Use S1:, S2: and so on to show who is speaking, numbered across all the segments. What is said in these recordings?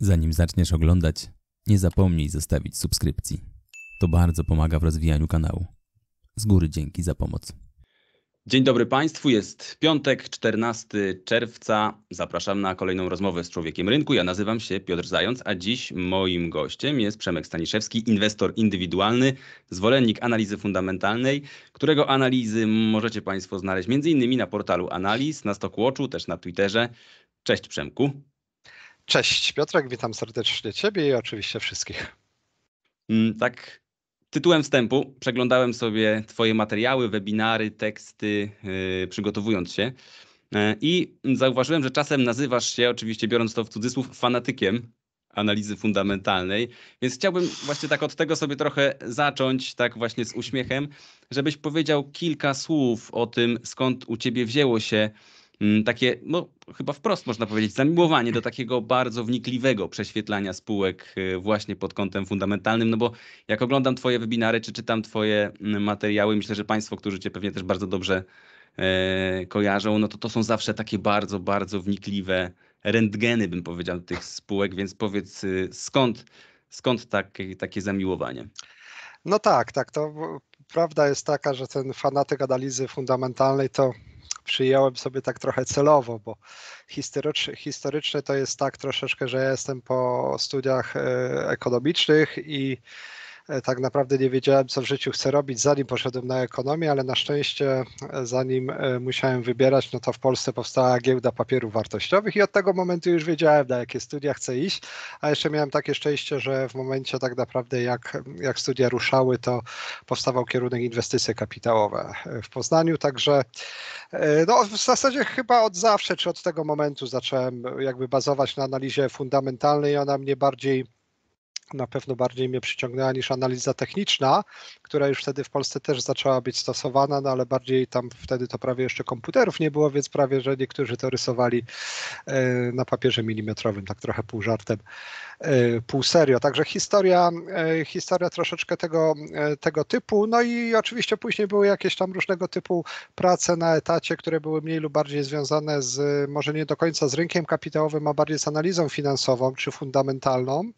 S1: Zanim zaczniesz oglądać, nie zapomnij zostawić subskrypcji. To bardzo pomaga w rozwijaniu kanału. Z góry dzięki za pomoc.
S2: Dzień dobry Państwu, jest piątek, 14 czerwca. Zapraszam na kolejną rozmowę z Człowiekiem Rynku. Ja nazywam się Piotr Zając, a dziś moim gościem jest Przemek Staniszewski, inwestor indywidualny, zwolennik analizy fundamentalnej, którego analizy możecie Państwo znaleźć m.in. na portalu Analiz, na Stockwatchu, też na Twitterze. Cześć Przemku.
S3: Cześć Piotrek, witam serdecznie Ciebie i oczywiście wszystkich.
S2: Mm, tak, tytułem wstępu przeglądałem sobie Twoje materiały, webinary, teksty, yy, przygotowując się. Yy, I zauważyłem, że czasem nazywasz się, oczywiście biorąc to w cudzysłów, fanatykiem analizy fundamentalnej. Więc chciałbym właśnie tak od tego sobie trochę zacząć, tak właśnie z uśmiechem, żebyś powiedział kilka słów o tym, skąd u ciebie wzięło się takie, no chyba wprost można powiedzieć, zamiłowanie do takiego bardzo wnikliwego prześwietlania spółek y, właśnie pod kątem fundamentalnym, no bo jak oglądam twoje webinary, czy czytam twoje mm, materiały, myślę, że państwo, którzy cię pewnie też bardzo dobrze e, kojarzą, no to to są zawsze takie bardzo, bardzo wnikliwe rentgeny, bym powiedział, tych spółek, więc powiedz y, skąd, skąd takie, takie zamiłowanie?
S3: No tak, tak, to prawda jest taka, że ten fanatyk analizy fundamentalnej to przyjąłem sobie tak trochę celowo, bo historyczne, to jest tak troszeczkę, że ja jestem po studiach e, ekonomicznych i tak naprawdę nie wiedziałem, co w życiu chcę robić, zanim poszedłem na ekonomię, ale na szczęście, e, zanim e, musiałem wybierać, no to w Polsce powstała giełda papierów wartościowych i od tego momentu już wiedziałem, na jakie studia chcę iść, a jeszcze miałem takie szczęście, że w momencie tak naprawdę jak, jak studia ruszały, to powstawał kierunek inwestycje kapitałowe w Poznaniu, także no, w zasadzie chyba od zawsze, czy od tego momentu zacząłem jakby bazować na analizie fundamentalnej, ona mnie bardziej na pewno bardziej mnie przyciągnęła niż analiza techniczna, która już wtedy w Polsce też zaczęła być stosowana, no ale bardziej tam wtedy to prawie jeszcze komputerów nie było, więc prawie, że niektórzy to rysowali e, na papierze milimetrowym, tak trochę pół żartem, e, pół serio. Także historia, e, historia troszeczkę tego, tego typu. No i oczywiście później były jakieś tam różnego typu prace na etacie, które były mniej lub bardziej związane z, może nie do końca z rynkiem kapitałowym, a bardziej z analizą finansową czy fundamentalną.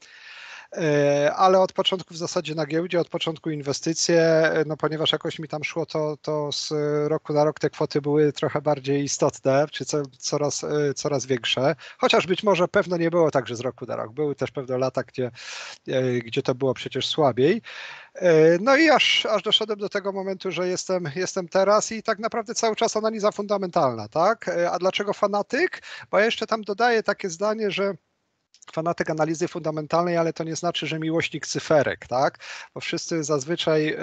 S3: E, ale od początku w zasadzie na giełdzie, od początku inwestycje, e, no ponieważ jakoś mi tam szło, to, to z roku na rok te kwoty były trochę bardziej istotne, czy co, coraz, e, coraz większe, chociaż być może pewno nie było tak, że z roku na rok. Były też pewne lata, gdzie, gdzie to było przecież słabiej. No i aż, aż doszedłem do tego momentu, że jestem, jestem teraz i tak naprawdę cały czas analiza fundamentalna, tak? A dlaczego fanatyk? Bo ja jeszcze tam dodaję takie zdanie, że fanatyk analizy fundamentalnej, ale to nie znaczy, że miłośnik cyferek, tak? Bo wszyscy zazwyczaj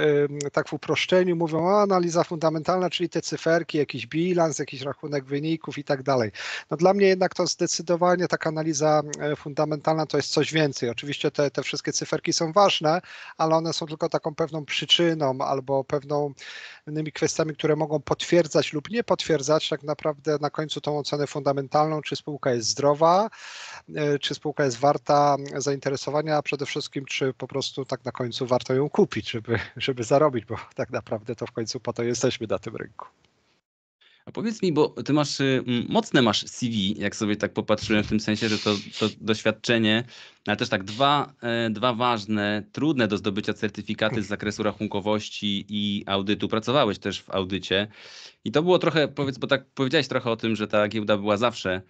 S3: tak w uproszczeniu mówią, o analiza fundamentalna, czyli te cyferki, jakiś bilans, jakiś rachunek wyników i tak dalej. No dla mnie jednak to zdecydowanie taka analiza e, fundamentalna to jest coś więcej. Oczywiście te, te wszystkie cyferki są ważne, ale one są tylko taką pewną przyczyną albo pewną innymi kwestiami, które mogą potwierdzać lub nie potwierdzać tak naprawdę na końcu tą ocenę fundamentalną, czy spółka jest zdrowa, e, czy spółka jest warta zainteresowania, a przede wszystkim, czy po prostu tak na końcu warto ją kupić, żeby, żeby zarobić, bo tak naprawdę to w końcu po to jesteśmy na tym rynku.
S2: A powiedz mi, bo ty masz, y, mocne masz CV, jak sobie tak popatrzyłem w tym sensie, że to, to doświadczenie, ale też tak dwa, e, dwa ważne, trudne do zdobycia certyfikaty z zakresu rachunkowości i audytu. Pracowałeś też w audycie i to było trochę, powiedz, bo tak powiedziałeś trochę o tym, że ta giełda była zawsze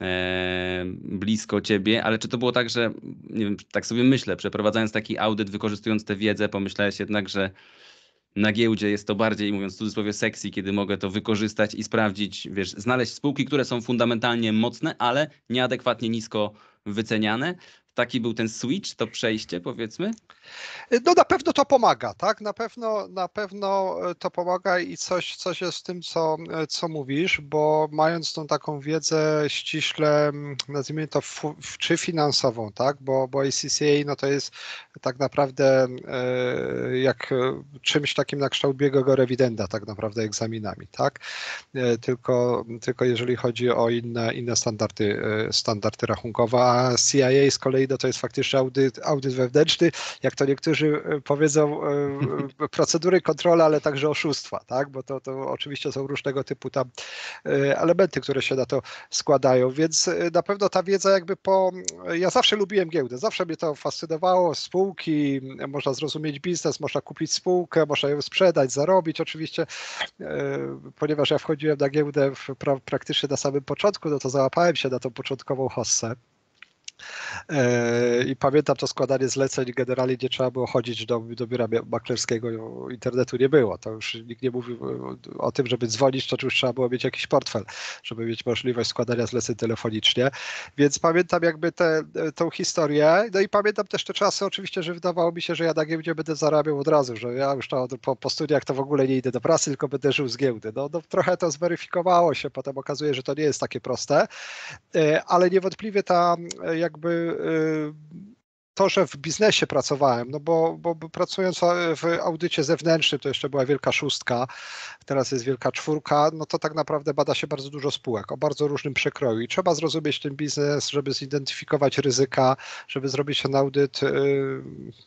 S2: e, blisko ciebie, ale czy to było tak, że, nie wiem, tak sobie myślę, przeprowadzając taki audyt, wykorzystując tę wiedzę, pomyślałeś jednak, że na giełdzie jest to bardziej, mówiąc w cudzysłowie, sexy, kiedy mogę to wykorzystać i sprawdzić, wiesz, znaleźć spółki, które są fundamentalnie mocne, ale nieadekwatnie nisko wyceniane taki był ten switch, to przejście, powiedzmy?
S3: No na pewno to pomaga, tak? Na pewno, na pewno e, to pomaga i coś, coś jest w tym, co, e, co mówisz, bo mając tą taką wiedzę ściśle, nazwijmy to, czy finansową, tak? Bo, bo ACCA no to jest tak naprawdę jak czymś takim na kształt biegłego rewidenda, tak naprawdę egzaminami, tak? Tylko, tylko jeżeli chodzi o inne, inne standardy, standardy rachunkowe, a CIA z kolei no to jest faktycznie audyt, audyt wewnętrzny, jak to niektórzy powiedzą, procedury kontroli, ale także oszustwa, tak? bo to, to oczywiście są różnego typu tam elementy, które się na to składają, więc na pewno ta wiedza jakby po... Ja zawsze lubiłem giełdę, zawsze mnie to fascynowało, spółki, można zrozumieć biznes, można kupić spółkę, można ją sprzedać, zarobić oczywiście, ponieważ ja wchodziłem na giełdę pra, praktycznie na samym początku, no to załapałem się na tą początkową hossę. E, I pamiętam to składanie zleceń, generalnie nie trzeba było chodzić do, do biura maklerskiego, internetu nie było. To już nikt nie mówił o tym, żeby dzwonić, to już trzeba było mieć jakiś portfel, żeby mieć możliwość składania zleceń telefonicznie. Więc pamiętam jakby tę tą historię. No i pamiętam też te czasy oczywiście, że wydawało mi się, że ja na giełdzie będę zarabiał od razu, że ja już to, po, po studiach to w ogóle nie idę do pracy, tylko będę żył z giełdy. No, no trochę to zweryfikowało się, potem okazuje, że to nie jest takie proste, e, ale niewątpliwie ta jakby y, to, że w biznesie pracowałem, no bo, bo, pracując w audycie zewnętrznym, to jeszcze była wielka szóstka, teraz jest wielka czwórka, no to tak naprawdę bada się bardzo dużo spółek o bardzo różnym przekroju i trzeba zrozumieć ten biznes, żeby zidentyfikować ryzyka, żeby zrobić ten audyt, y,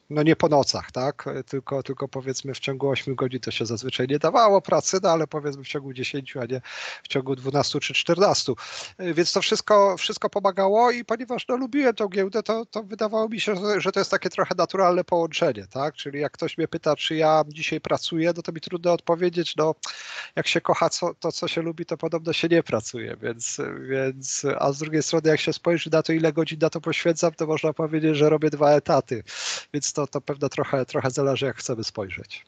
S3: no nie po nocach, tak, tylko, tylko powiedzmy w ciągu 8 godzin to się zazwyczaj nie dawało pracy, no ale powiedzmy w ciągu 10, a nie w ciągu 12 czy 14. Więc to wszystko, wszystko pomagało i ponieważ no, lubiłem tą giełdę, to, to wydawało mi się, że to jest takie trochę naturalne połączenie, tak? Czyli jak ktoś mnie pyta, czy ja dzisiaj pracuję, no to mi trudno odpowiedzieć, no jak się kocha co, to, co się lubi, to podobno się nie pracuje, więc, więc a z drugiej strony jak się spojrzy na to, ile godzin na to poświęcam, to można powiedzieć, że robię dwa etaty, więc to, to pewno trochę, trochę zależy, jak chcemy spojrzeć.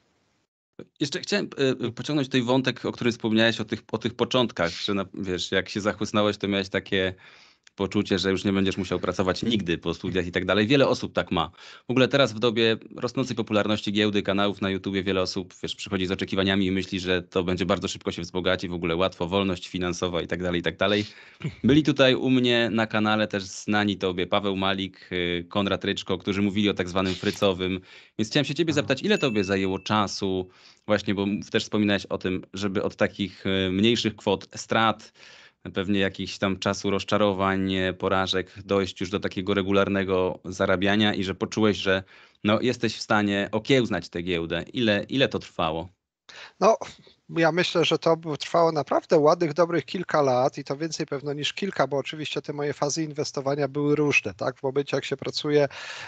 S2: Jeszcze chciałem y, pociągnąć tutaj wątek, o którym wspomniałeś, o tych, o tych początkach, że na, wiesz, jak się zachłysnąłeś, to miałeś takie poczucie, że już nie będziesz musiał pracować nigdy po studiach i tak dalej. Wiele osób tak ma. W ogóle teraz w dobie rosnącej popularności giełdy, kanałów na YouTubie wiele osób wiesz, przychodzi z oczekiwaniami i myśli, że to będzie bardzo szybko się wzbogaci, w ogóle łatwo, wolność finansowa i tak dalej, i tak dalej. Byli tutaj u mnie na kanale też znani tobie Paweł Malik, y, Konrad Ryczko, którzy mówili o tak zwanym frycowym. Więc chciałem się ciebie zapytać, ile tobie zajęło czasu właśnie, bo też wspominałeś o tym, żeby od takich y, mniejszych kwot strat pewnie jakichś tam czasu rozczarowań, porażek, dojść już do takiego regularnego zarabiania i że poczułeś, że no, jesteś w stanie okiełznać tę giełdę. Ile, ile to trwało?
S3: No, ja myślę, że to trwało naprawdę ładnych, dobrych kilka lat i to więcej pewno niż kilka, bo oczywiście te moje fazy inwestowania były różne, tak? W momencie jak się pracuje,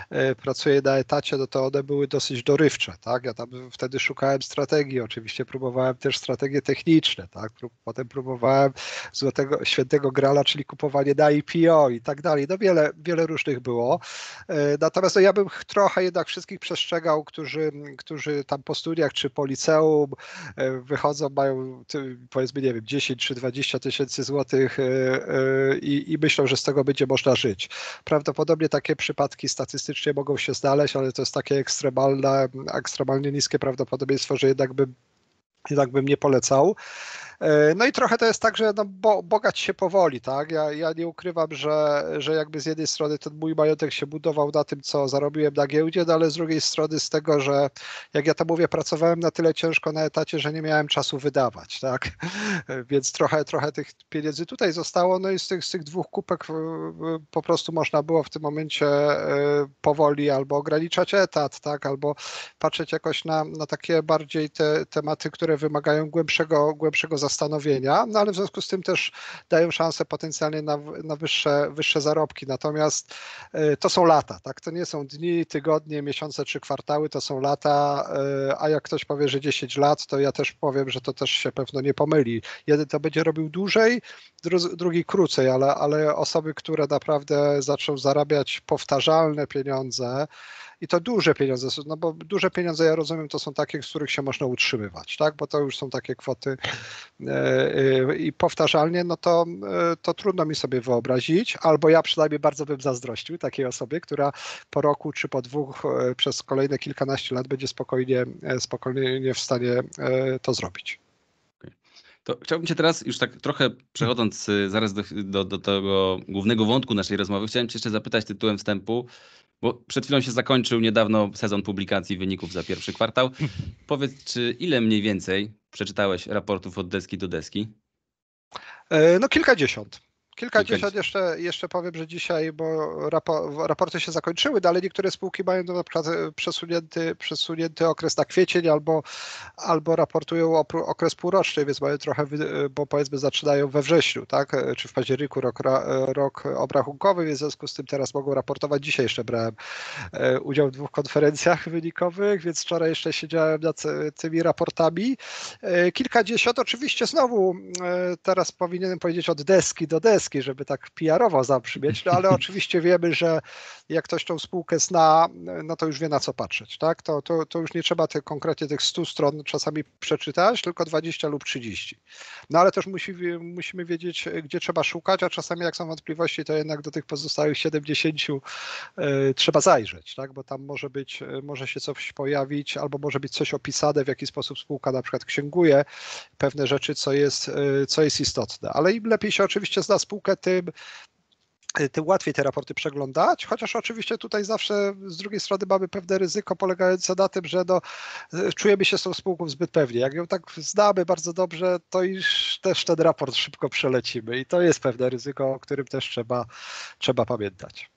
S3: e, pracuje na etacie, no to one były dosyć dorywcze, tak? Ja tam wtedy szukałem strategii, oczywiście próbowałem też strategie techniczne, tak? Potem próbowałem złotego, świętego grala, czyli kupowanie na IPO i tak dalej. No wiele, wiele różnych było. E, natomiast no ja bym trochę jednak wszystkich przestrzegał, którzy, którzy tam po studiach czy po liceum e, wychodzą przychodzą, mają powiedzmy, nie wiem, 10 czy 20 tysięcy złotych e, e, i, i myślą, że z tego będzie można żyć. Prawdopodobnie takie przypadki statystycznie mogą się znaleźć, ale to jest takie ekstremalne, ekstremalnie niskie prawdopodobieństwo, że jednak bym, jednak bym nie polecał. E, no i trochę to jest tak, że no, bo, bogać się powoli, tak? Ja, ja nie ukrywam, że, że jakby z jednej strony ten mój majątek się budował na tym, co zarobiłem na giełdzie, no ale z drugiej strony z tego, że jak ja to mówię, pracowałem na tyle ciężko na etacie, że nie miałem czasu wydawać, tak? Więc trochę, trochę tych pieniędzy tutaj zostało, no i z tych, z tych dwóch kupek po prostu można było w tym momencie e, powoli albo ograniczać etat, tak? Albo patrzeć jakoś na, na takie bardziej te tematy, które wymagają głębszego, głębszego zastanowienia zastanowienia, no ale w związku z tym też dają szansę potencjalnie na, na wyższe, wyższe zarobki. Natomiast y, to są lata, tak? To nie są dni, tygodnie, miesiące czy kwartały, to są lata, y, a jak ktoś powie, że 10 lat, to ja też powiem, że to też się pewno nie pomyli. Jeden to będzie robił dłużej, drugi krócej, ale, ale osoby, które naprawdę zaczną zarabiać powtarzalne pieniądze, i to duże pieniądze, no bo duże pieniądze, ja rozumiem, to są takie, z których się można utrzymywać, tak, bo to już są takie kwoty e, e, i powtarzalnie, no to, e, to trudno mi sobie wyobrazić, albo ja przynajmniej bardzo bym zazdrościł takiej osobie, która po roku czy po dwóch przez kolejne kilkanaście lat będzie spokojnie, spokojnie w stanie to zrobić.
S2: To chciałbym Cię teraz, już tak trochę przechodząc zaraz do, do, do tego głównego wątku naszej rozmowy, chciałem Cię jeszcze zapytać tytułem wstępu, bo przed chwilą się zakończył niedawno sezon publikacji wyników za pierwszy kwartał. Powiedz, czy ile mniej więcej przeczytałeś raportów od deski do deski?
S3: E, no kilkadziesiąt. Kilkadziesiąt jeszcze, jeszcze powiem, że dzisiaj, bo raporty się zakończyły, ale niektóre spółki mają na przykład e, przesunięty, przesunięty okres na kwiecień albo, albo raportują okres półroczny, więc mają trochę, e, bo powiedzmy zaczynają we wrześniu, tak, e, czy w październiku rok, rok obrachunkowy, więc w związku z tym teraz mogą raportować. Dzisiaj jeszcze brałem udział w dwóch konferencjach wynikowych, więc wczoraj jeszcze siedziałem nad tymi raportami. Kilkadziesiąt, oczywiście znowu teraz powinienem powiedzieć od deski do deski, żeby tak PR-owo zabrzmieć, no ale oczywiście wiemy, że jak ktoś tą spółkę zna, no to już wie na co patrzeć, tak? To, to, to już nie trzeba tych, konkretnie tych 100 stron czasami przeczytać, tylko 20 lub 30. No ale też musi, musimy wiedzieć, gdzie trzeba szukać, a czasami jak są wątpliwości, to jednak do tych pozostałych 70 y, trzeba zajrzeć, tak? Bo tam może być, e, może się coś pojawić, albo może być coś opisane, w jaki sposób spółka na przykład księguje pewne rzeczy, co jest, y, co jest istotne. Ale im lepiej się oczywiście zna spółkę, tym tym łatwiej te raporty przeglądać, chociaż oczywiście tutaj zawsze z drugiej strony mamy pewne ryzyko polegające na tym, że no, czujemy się z tą spółką zbyt pewnie. Jak ją tak znamy bardzo dobrze, to już też ten raport szybko przelecimy i to jest pewne ryzyko, o którym też trzeba, trzeba pamiętać.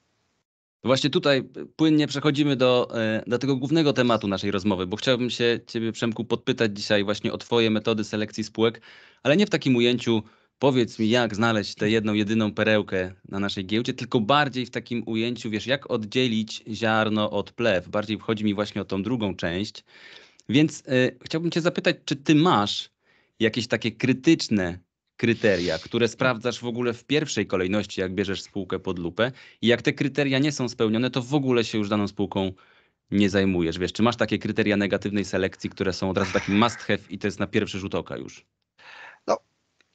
S2: Właśnie tutaj płynnie przechodzimy do, e, do tego głównego tematu naszej rozmowy, bo chciałbym się Ciebie, Przemku, podpytać dzisiaj właśnie o Twoje metody selekcji spółek, ale nie w takim ujęciu powiedz mi, jak znaleźć tę jedną, jedyną perełkę na naszej giełdzie, tylko bardziej w takim ujęciu, wiesz, jak oddzielić ziarno od plew. Bardziej wchodzi mi właśnie o tą drugą część. Więc y, chciałbym Cię zapytać, czy Ty masz jakieś takie krytyczne kryteria, które sprawdzasz w ogóle w pierwszej kolejności, jak bierzesz spółkę pod lupę i jak te kryteria nie są spełnione, to w ogóle się już daną spółką nie zajmujesz. Wiesz, czy masz takie kryteria negatywnej selekcji, które są od razu takim must have i to jest na pierwszy rzut oka już?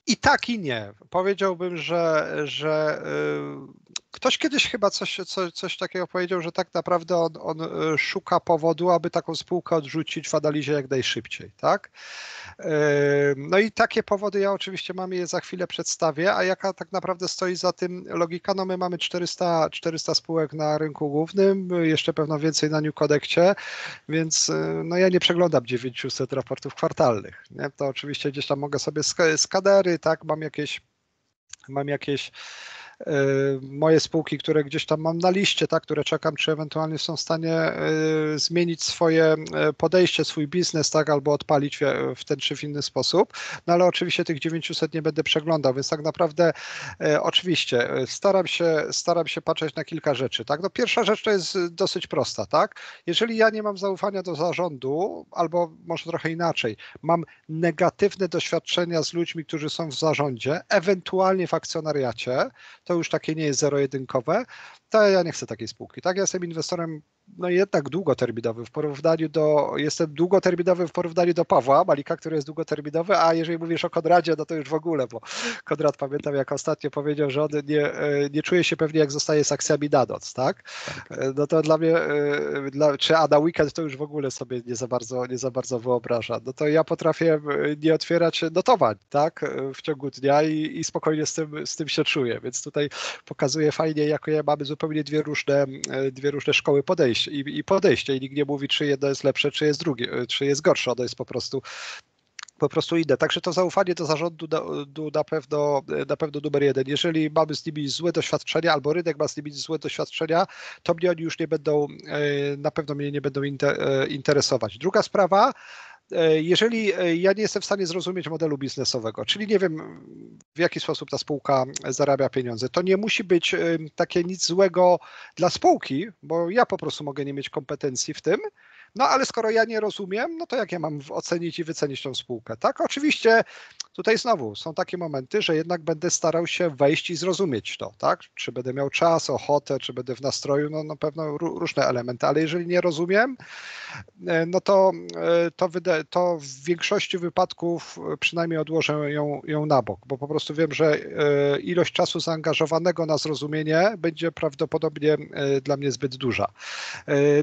S3: I tak i nie. Powiedziałbym, że, że y, ktoś kiedyś chyba coś, coś, coś takiego powiedział, że tak naprawdę on, on y, szuka powodu, aby taką spółkę odrzucić w analizie jak najszybciej. Tak? Y, no i takie powody ja oczywiście mam je za chwilę przedstawię, a jaka tak naprawdę stoi za tym logika? No my mamy 400, 400 spółek na rynku głównym, jeszcze pewno więcej na New Codekcie, więc no ja nie przeglądam 900 raportów kwartalnych. Nie? To oczywiście gdzieś tam mogę sobie skadery, tak, mam jakieś, mam jakieś E, moje spółki, które gdzieś tam mam na liście, tak, które czekam, czy ewentualnie są w stanie e, zmienić swoje e, podejście, swój biznes, tak, albo odpalić w ten czy w inny sposób. No ale oczywiście tych 900 nie będę przeglądał, więc tak naprawdę oczywiście staram się, staram się patrzeć na kilka rzeczy, tak. No pierwsza rzecz to jest dosyć prosta, tak. Jeżeli ja nie mam zaufania do zarządu, albo może trochę inaczej, mam negatywne doświadczenia z ludźmi, którzy są w zarządzie, ewentualnie w akcjonariacie, to już takie nie jest zero-jedynkowe, to ja nie chcę takiej spółki. Tak, ja jestem inwestorem no jednak długoterminowym w porównaniu do, jestem długoterminowy w porównaniu do Pawła Malika, który jest długoterminowy, a jeżeli mówisz o Konradzie, no to już w ogóle, bo Konrad pamiętam jak ostatnio powiedział, że on nie, e, nie czuje się pewnie jak zostaje z akcjami na noc, tak? tak? E, no to dla mnie, e, dla, czy a na weekend to już w ogóle sobie nie za bardzo, nie za bardzo wyobraża. No to ja potrafię nie otwierać notowań, tak? W ciągu dnia i, i spokojnie z tym, z tym się czuję, więc tutaj pokazuje fajnie, jako ja mamy zupełnie dwie różne, dwie różne szkoły podejścia i, i podejście i nikt nie mówi, czy jedno jest lepsze, czy jest drugie, czy jest gorsze, ono jest po prostu po prostu inne. Także to zaufanie do zarządu na pewno, na pewno numer jeden. Jeżeli mamy z nimi złe doświadczenia, albo rynek ma z nimi złe doświadczenia, to mnie oni już nie będą, e, na pewno mnie nie będą e, interesować. Druga sprawa, E, jeżeli e, ja nie jestem w stanie zrozumieć modelu biznesowego, czyli nie wiem w jaki sposób ta spółka zarabia pieniądze, to nie musi być e, takie nic złego dla spółki, bo ja po prostu mogę nie mieć kompetencji w tym, no ale skoro ja nie rozumiem, no to jak ja mam ocenić i wycenić tą spółkę? Tak, oczywiście tutaj znowu są takie momenty, że jednak będę starał się wejść i zrozumieć to, tak? Czy będę miał czas, ochotę, czy będę w nastroju, no na pewno różne elementy, ale jeżeli nie rozumiem, e, no to, e, to, to w większości wypadków przynajmniej odłożę ją, ją na bok, bo po prostu wiem, że e, ilość czasu zaangażowanego na zrozumienie będzie prawdopodobnie dla mnie zbyt duża.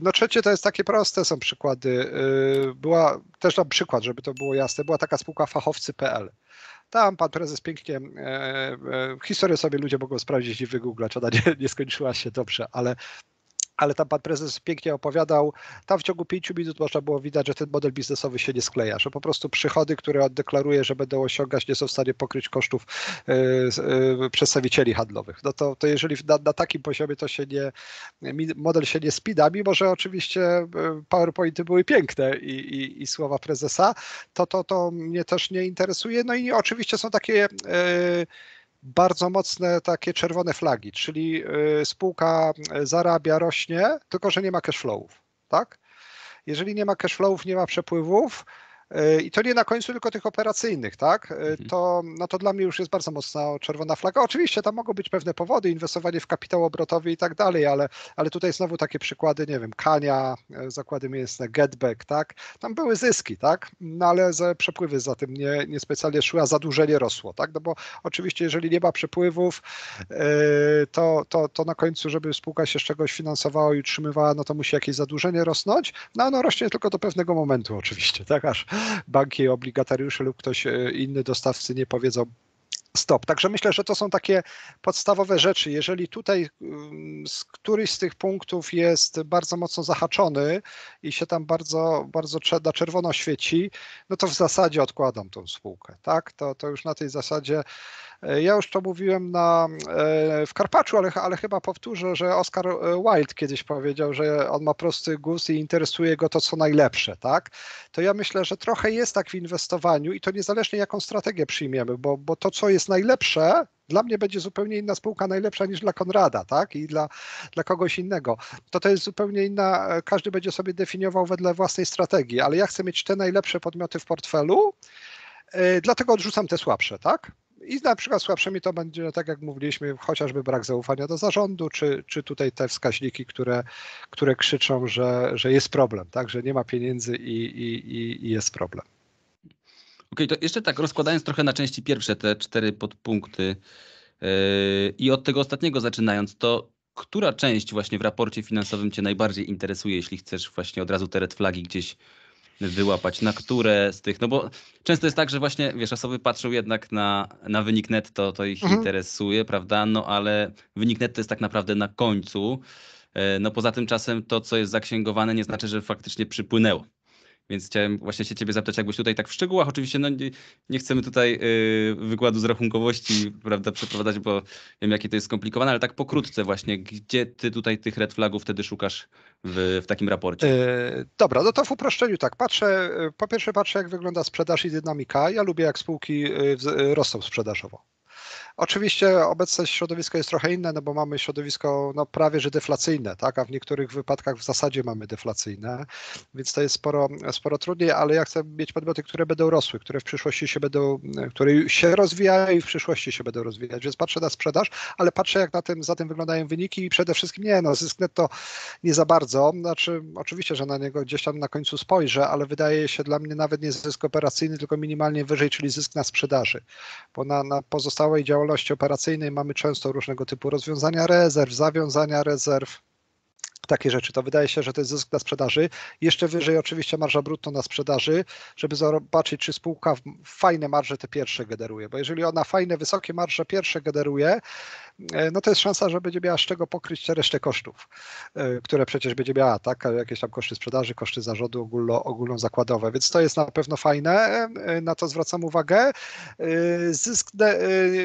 S3: No trzecie to jest takie proste, są przykłady. Była, też tam przykład, żeby to było jasne, była taka spółka fachowcy.pl. Tam pan prezes pięknie, e, e, historię sobie ludzie mogą sprawdzić i wygooglać, ona nie, nie skończyła się dobrze, ale ale tam pan prezes pięknie opowiadał, tam w ciągu pięciu minut można było widać, że ten model biznesowy się nie skleja, że po prostu przychody, które on deklaruje, że będą osiągać, nie są w stanie pokryć kosztów yy, przedstawicieli handlowych. No to, to jeżeli na, na, takim poziomie to się nie, model się nie spina, mimo że oczywiście e, PowerPointy były piękne i, i, i słowa prezesa, to, to, to mnie też nie interesuje. No i oczywiście są takie bardzo mocne takie czerwone flagi, czyli y, spółka zarabia, rośnie, tylko że nie ma cashflowów, tak? Jeżeli nie ma cashflowów, nie ma przepływów, I to nie na końcu tylko tych operacyjnych, tak? E, mhm. To, no to dla mnie już jest bardzo mocna czerwona flaga. Oczywiście tam mogą być pewne powody, inwestowanie w kapitał obrotowy i tak dalej, ale, ale tutaj znowu takie przykłady, nie wiem, Kania, e, zakłady mięsne, Getback, tak? Tam były zyski, tak? No ale ze przepływy za tym nie, nie specjalnie szły, a zadłużenie rosło, tak? No bo oczywiście jeżeli nie ma przepływów, to, to, to na końcu, żeby spółka się z czegoś finansowała i utrzymywała, no to musi jakieś zadłużenie rosnąć, no ono rośnie tylko do pewnego momentu oczywiście, tak? Aż, banki, obligatariusze lub ktoś e, inny dostawcy nie powiedzą stop. Także myślę, że to są takie podstawowe rzeczy. Jeżeli tutaj z któryś z tych punktów jest bardzo mocno zahaczony i się tam bardzo, bardzo na czerwono świeci, no to w zasadzie odkładam tą spółkę. Tak? To, to już na tej zasadzie E, ja już to mówiłem na, e, w Karpaczu, ale, ale chyba powtórzę, że Oscar e, Wilde kiedyś powiedział, że on ma prosty gust i interesuje go to, co najlepsze, tak? To ja myślę, że trochę jest tak w inwestowaniu i to niezależnie jaką strategię przyjmiemy, bo, bo to, co jest najlepsze, dla mnie będzie zupełnie inna spółka najlepsza niż dla Konrada, tak? I dla, dla kogoś innego. To to jest zupełnie inna, każdy będzie sobie definiował wedle własnej strategii, ale ja chcę mieć te najlepsze podmioty w portfelu, dlatego odrzucam te słabsze, tak? I na przykład słabszymi to będzie, tak jak mówiliśmy, chociażby brak zaufania do zarządu, czy, czy tutaj te wskaźniki, które, które krzyczą, że, że jest problem, tak? że nie ma pieniędzy i, i, i jest problem.
S2: Okej, okay, to jeszcze tak rozkładając trochę na części pierwsze te cztery podpunkty yy, i od tego ostatniego zaczynając, to która część właśnie w raporcie finansowym Cię najbardziej interesuje, jeśli chcesz właśnie od razu te red flagi gdzieś wyłapać, na które z tych, no bo często jest tak, że właśnie, wiesz, osoby patrzą jednak na, na wynik netto, to ich mhm. interesuje, prawda, no ale wynik netto jest tak naprawdę na końcu, e, no poza tym czasem to, co jest zaksięgowane nie znaczy, że faktycznie przypłynęło. Więc chciałem właśnie się ciebie zapytać, jakbyś tutaj tak w szczegółach, oczywiście no nie, nie chcemy tutaj y, wykładu z rachunkowości prawda, przeprowadzać, bo wiem jakie to jest skomplikowane, ale tak pokrótce właśnie, gdzie ty tutaj tych red flagów wtedy szukasz w, w takim raporcie?
S3: Yy, dobra, no to w uproszczeniu tak, patrzę, po pierwsze patrzę jak wygląda sprzedaż i dynamika, ja lubię jak spółki rosną sprzedażowo. Oczywiście obecne środowisko jest trochę inne, no bo mamy środowisko no, prawie że deflacyjne, tak? a w niektórych wypadkach w zasadzie mamy deflacyjne, więc to jest sporo, sporo trudniej, ale ja chcę mieć podmioty, które będą rosły, które w przyszłości się będą, które się rozwijają i w przyszłości się będą rozwijać, więc patrzę na sprzedaż, ale patrzę jak na tym, za tym wyglądają wyniki i przede wszystkim nie, no zysk netto nie za bardzo, znaczy oczywiście, że na niego gdzieś tam na końcu spojrzę, ale wydaje się dla mnie nawet nie zysk operacyjny, tylko minimalnie wyżej, czyli zysk na sprzedaży, bo na, na pozostałej działalności działalności operacyjnej. Mamy często różnego typu rozwiązania rezerw, zawiązania rezerw, takie rzeczy. To wydaje się, że to jest zysk na sprzedaży. Jeszcze wyżej oczywiście marża brutto na sprzedaży, żeby zobaczyć, czy spółka fajne marże te pierwsze generuje. Bo jeżeli ona fajne, wysokie marże pierwsze generuje, e, no to jest szansa, że będzie miała z czego pokryć resztę kosztów, e, które przecież będzie miała, tak? Jakieś tam koszty sprzedaży, koszty zarządu ogólno, ogólnozakładowe. Więc to jest na pewno fajne, e, na to zwracam uwagę. Zysk,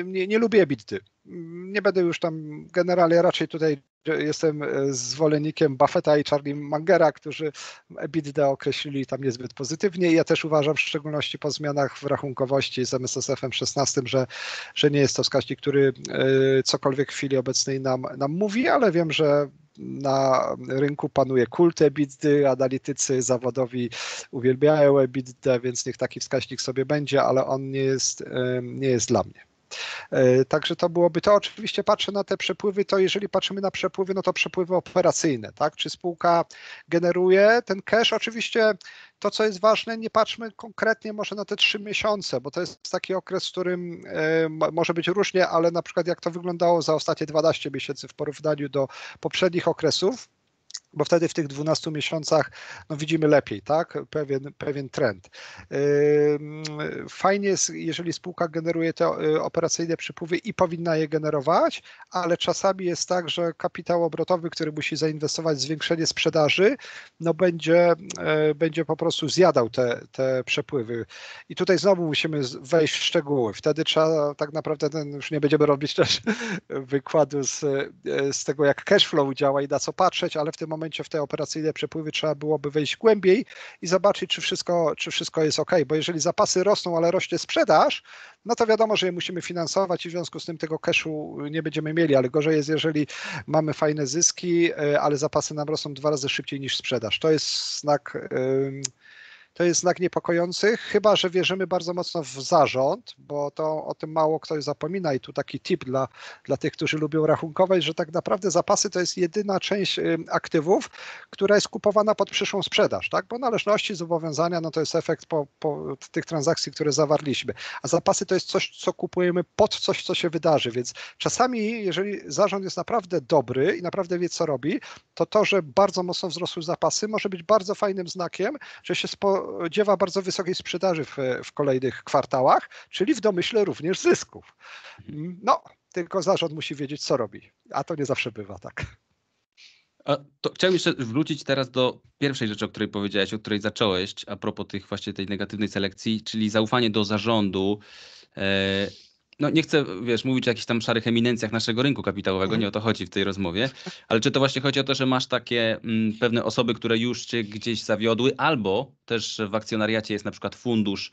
S3: nie, nie lubię EBITDA. Nie będę już tam generalnie raczej tutaj jestem e, zwolennikiem Buffetta i Charlie Mangera, którzy EBITDA określili tam niezbyt pozytywnie. Ja też uważam, w szczególności po zmianach w rachunkowości z MSSF-em 16, że, że nie jest to wskaźnik, który e, cokolwiek w chwili obecnej nam, nam mówi, ale wiem, że na rynku panuje kult EBITDA, analitycy zawodowi uwielbiają EBITDA, więc niech taki wskaźnik sobie będzie, ale on nie jest, e, nie jest dla mnie. E, także to byłoby to. Oczywiście patrzę na te przepływy, to jeżeli patrzymy na przepływy, no to przepływy operacyjne, tak? Czy spółka generuje ten cash? Oczywiście to, co jest ważne, nie patrzmy konkretnie może na te trzy miesiące, bo to jest taki okres, w którym e, może być różnie, ale na przykład jak to wyglądało za ostatnie 12 miesięcy w porównaniu do poprzednich okresów, bo wtedy w tych 12 miesiącach no, widzimy lepiej, tak? Pewien, pewien trend. Fajnie jest, jeżeli spółka generuje te y, operacyjne przypływy i powinna je generować, ale czasami jest tak, że kapitał obrotowy, który musi zainwestować w zwiększenie sprzedaży, no będzie, e, będzie po prostu zjadał te, te przepływy. I tutaj znowu musimy wejść w szczegóły. Wtedy trzeba tak naprawdę, ten, już nie będziemy robić też wykładu z, e, z tego, jak cash flow działa i na co patrzeć, ale w tym momencie momencie w te operacyjne przepływy trzeba byłoby wejść głębiej i zobaczyć, czy wszystko, czy wszystko jest ok, bo jeżeli zapasy rosną, ale rośnie sprzedaż, no to wiadomo, że je musimy finansować i w związku z tym tego cashu nie będziemy mieli, ale gorzej jest, jeżeli mamy fajne zyski, e, ale zapasy nam rosną dwa razy szybciej niż sprzedaż. To jest znak. Yy, to jest znak niepokojący, chyba że wierzymy bardzo mocno w zarząd, bo to o tym mało ktoś zapomina i tu taki tip dla, dla tych, którzy lubią rachunkować, że tak naprawdę zapasy to jest jedyna część y, aktywów, która jest kupowana pod przyszłą sprzedaż, tak? bo należności, zobowiązania, no to jest efekt po, po tych transakcji, które zawarliśmy, a zapasy to jest coś, co kupujemy pod coś, co się wydarzy, więc czasami, jeżeli zarząd jest naprawdę dobry i naprawdę wie, co robi, to to, że bardzo mocno wzrosły zapasy, może być bardzo fajnym znakiem, że się spo, spodziewa bardzo wysokiej sprzedaży w, w kolejnych kwartałach, czyli w domyśle również zysków. No, tylko zarząd musi wiedzieć, co robi, a to nie zawsze bywa tak.
S2: A to chciałem jeszcze wrócić teraz do pierwszej rzeczy, o której powiedziałeś, o której zacząłeś, a propos tych właśnie tej negatywnej selekcji, czyli zaufanie do zarządu. E, no nie chcę, wiesz, mówić o jakichś tam szarych eminencjach naszego rynku kapitałowego, nie o to chodzi w tej rozmowie, ale czy to właśnie chodzi o to, że masz takie mm, pewne osoby, które już cię gdzieś zawiodły, albo też w akcjonariacie jest na przykład fundusz,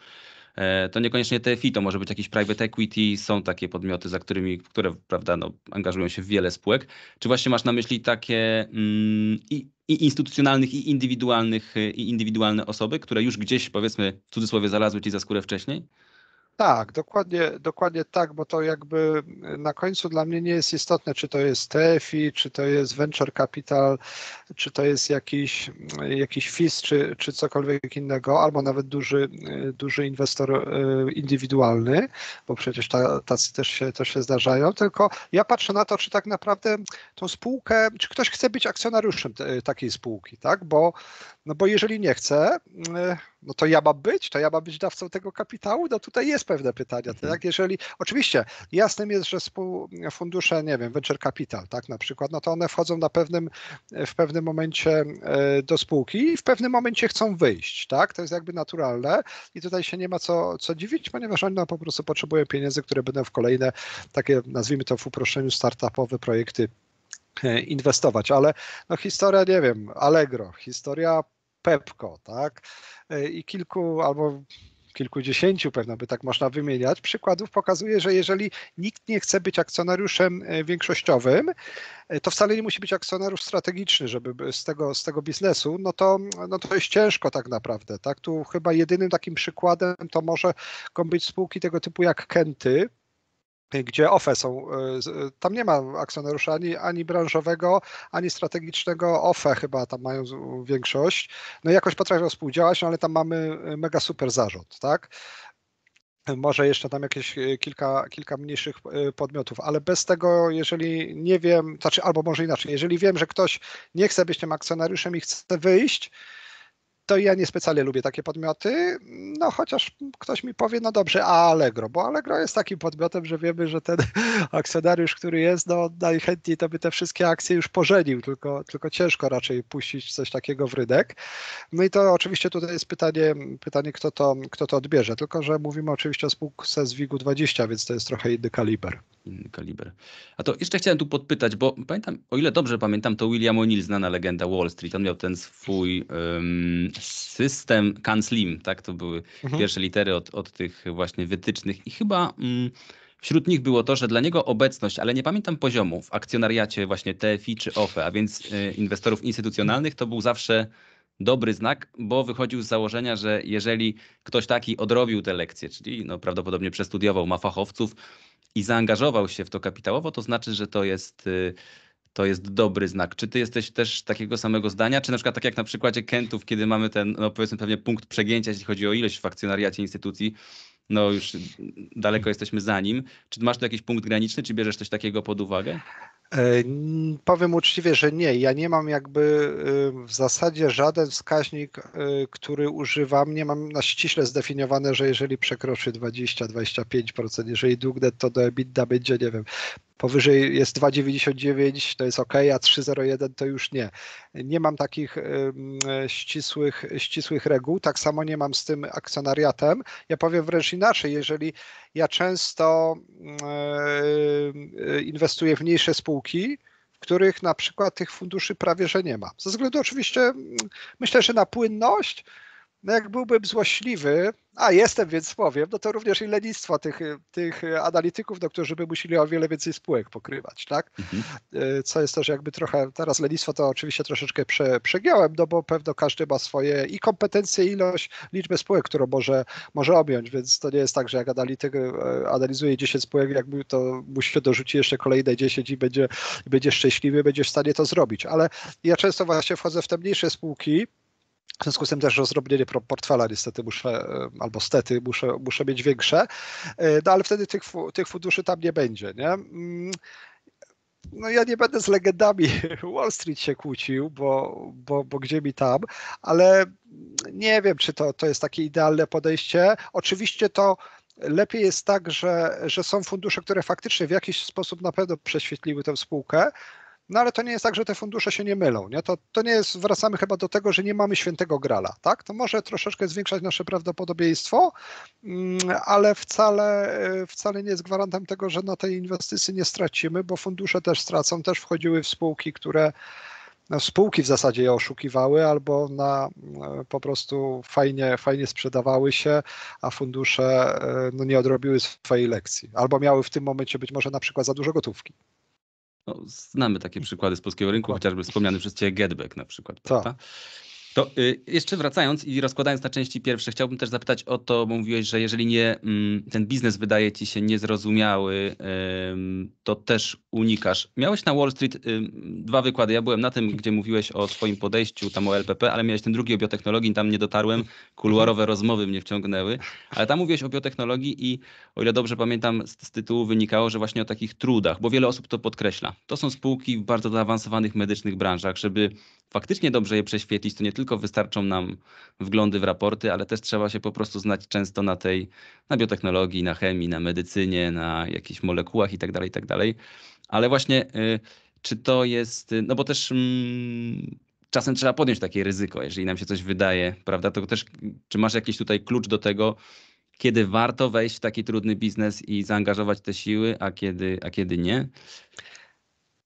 S2: e, to niekoniecznie TFI, to może być jakiś private equity, są takie podmioty, za którymi, które prawda, no, angażują się w wiele spółek. Czy właśnie masz na myśli takie mm, i, i instytucjonalnych, i indywidualnych, i indywidualne osoby, które już gdzieś, powiedzmy, w cudzysłowie, zalazły ci za skórę wcześniej?
S3: Tak, dokładnie, dokładnie tak, bo to jakby na końcu dla mnie nie jest istotne, czy to jest TFI, czy to jest venture capital, czy to jest jakiś, jakiś FIS, czy, czy cokolwiek innego, albo nawet duży, duży inwestor e, indywidualny, bo przecież tacy też się, też się zdarzają, tylko ja patrzę na to, czy tak naprawdę tą spółkę, czy ktoś chce być akcjonariuszem takiej spółki, tak, bo, no bo jeżeli nie chce, e, no to ja mam być, to ja mam być dawcą tego kapitału? No tutaj jest pewne pytania. Mhm. Tak? Jeżeli, oczywiście jasnym jest, że fundusze, nie wiem, venture capital, tak na przykład, no to one wchodzą na pewnym, w pewnym momencie e, do spółki i w pewnym momencie chcą wyjść, tak? To jest jakby naturalne i tutaj się nie ma co, co dziwić, ponieważ oni no, po prostu potrzebują pieniędzy, które będą w kolejne takie, nazwijmy to w uproszczeniu, startupowe projekty e, inwestować, ale no historia, nie wiem, Allegro, historia Pepco, tak? E, I kilku albo kilkudziesięciu, pewno by tak można wymieniać, przykładów pokazuje, że jeżeli nikt nie chce być akcjonariuszem e, większościowym, e, to wcale nie musi być akcjonariusz strategiczny, żeby z tego, z tego biznesu, no to, no to jest ciężko tak naprawdę. Tak? Tu chyba jedynym takim przykładem to może być spółki tego typu jak Kenty, gdzie OFE są, e, e, tam nie ma akcjonariusza ani, ani branżowego, ani strategicznego OFE chyba tam mają większość. No jakoś potrafią współdziałać, no ale tam mamy e, mega super zarząd, tak? Może jeszcze tam jakieś kilka, kilka mniejszych podmiotów, ale bez tego, jeżeli nie wiem, znaczy albo może inaczej, jeżeli wiem, że ktoś nie chce być tym akcjonariuszem i chce wyjść, to ja niespecjalnie lubię takie podmioty, no chociaż ktoś mi powie, no dobrze, a Allegro, bo Allegro jest takim podmiotem, że wiemy, że ten akcjonariusz, który jest, no najchętniej to by te wszystkie akcje już pożenił, tylko, tylko ciężko raczej puścić coś takiego w rynek. No i to oczywiście tutaj jest pytanie, pytanie kto, to, kto to odbierze, tylko że mówimy oczywiście o spółce z WIG-20, więc to jest trochę inny kaliber.
S2: Inny kaliber. A to jeszcze chciałem tu podpytać, bo pamiętam, o ile dobrze pamiętam, to William O'Neill, znana legenda Wall Street, on miał ten swój um, system CanSlim, tak? To były mhm. pierwsze litery od, od tych właśnie wytycznych i chyba mm, wśród nich było to, że dla niego obecność, ale nie pamiętam poziomu, w akcjonariacie właśnie TFI czy OFE, a więc y, inwestorów instytucjonalnych, to był zawsze dobry znak, bo wychodził z założenia, że jeżeli ktoś taki odrobił te lekcje, czyli no, prawdopodobnie przestudiował, ma fachowców i zaangażował się w to kapitałowo, to znaczy, że to jest y, to jest dobry znak. Czy ty jesteś też takiego samego zdania? Czy na przykład tak jak na przykładzie Kentów, kiedy mamy ten, no powiedzmy pewnie punkt przegięcia, jeśli chodzi o ilość w akcjonariacie instytucji, no już daleko jesteśmy za nim. Czy masz tu jakiś punkt graniczny, czy bierzesz coś takiego pod uwagę?
S3: E, powiem uczciwie, że nie. Ja nie mam jakby e, w zasadzie żaden wskaźnik, e, który używam. Nie mam na ściśle zdefiniowane, że jeżeli przekroczy 20-25%, jeżeli dług netto do EBITDA będzie, nie wiem, powyżej jest 2,99 to jest ok, a 3,01 to już nie. Nie mam takich ścisłych, ścisłych reguł. Tak samo nie mam z tym akcjonariatem. Ja powiem wręcz inaczej. Jeżeli ja często inwestuję w mniejsze spółki, w których na przykład tych funduszy prawie że nie ma. Ze względu oczywiście, myślę, że na płynność, no jak byłbym złośliwy, a jestem, więc powiem, no to również i lenistwo tych, tych analityków, no, którzy by musieli o wiele więcej spółek pokrywać, tak? Mhm. E, co jest też jakby trochę, teraz lenistwo to oczywiście troszeczkę prze, przegiąłem, no bo pewno każdy ma swoje i kompetencje, i ilość, liczbę spółek, którą może, może objąć, więc to nie jest tak, że jak analityk e, analizuje 10 spółek, jakby to musi dorzucić jeszcze kolejne 10 i będzie, będzie szczęśliwy, będzie w stanie to zrobić, ale ja często właśnie wchodzę w te mniejsze spółki, w związku z tym też rozdrobnienie portfela niestety muszę, albo stety muszę, muszę mieć większe, e, no ale wtedy tych, tych funduszy tam nie będzie. Nie? Mm, no ja nie będę z legendami Wall Street się kłócił, bo, bo, bo gdzie mi tam, ale nie wiem, czy to, to jest takie idealne podejście. Oczywiście to lepiej jest tak, że, że są fundusze, które faktycznie w jakiś sposób na pewno prześwietliły tę spółkę, no ale to nie jest tak, że te fundusze się nie mylą. Nie? To, to nie jest, wracamy chyba do tego, że nie mamy świętego grala. Tak? To może troszeczkę zwiększać nasze prawdopodobieństwo, mm, ale wcale, wcale nie jest gwarantem tego, że na tej inwestycji nie stracimy, bo fundusze też stracą, też wchodziły w spółki, które no, spółki w zasadzie je oszukiwały albo na e, po prostu fajnie, fajnie sprzedawały się, a fundusze e, no, nie odrobiły swojej lekcji. Albo miały w tym momencie być może na przykład za dużo gotówki.
S2: No, znamy takie przykłady z polskiego rynku, chociażby wspomniany przez Ciebie Getback na przykład.
S3: Prawda?
S2: To y, jeszcze wracając i rozkładając na części pierwsze, chciałbym też zapytać o to, bo mówiłeś, że jeżeli nie, mm, ten biznes wydaje ci się niezrozumiały, to też unikasz. Miałeś na Wall Street dwa wykłady. Ja byłem na tym, gdzie mówiłeś o swoim podejściu, tam o LPP, ale miałeś ten drugi o biotechnologii, tam nie dotarłem. Kuluarowe rozmowy mnie wciągnęły, ale tam mówiłeś o biotechnologii i o ile dobrze pamiętam, z, z tytułu wynikało, że właśnie o takich trudach, bo wiele osób to podkreśla. To są spółki w bardzo zaawansowanych medycznych branżach, żeby faktycznie dobrze je prześwietlić, to nie tylko wystarczą nam wglądy w raporty, ale też trzeba się po prostu znać często na tej, na biotechnologii, na chemii, na medycynie, na jakichś molekułach itd., tak itd. Tak ale właśnie y, czy to jest, no bo też mm, czasem trzeba podjąć takie ryzyko, jeżeli nam się coś wydaje, prawda, to też czy masz jakiś tutaj klucz do tego, kiedy warto wejść w taki trudny biznes i zaangażować te siły, a kiedy, a kiedy nie?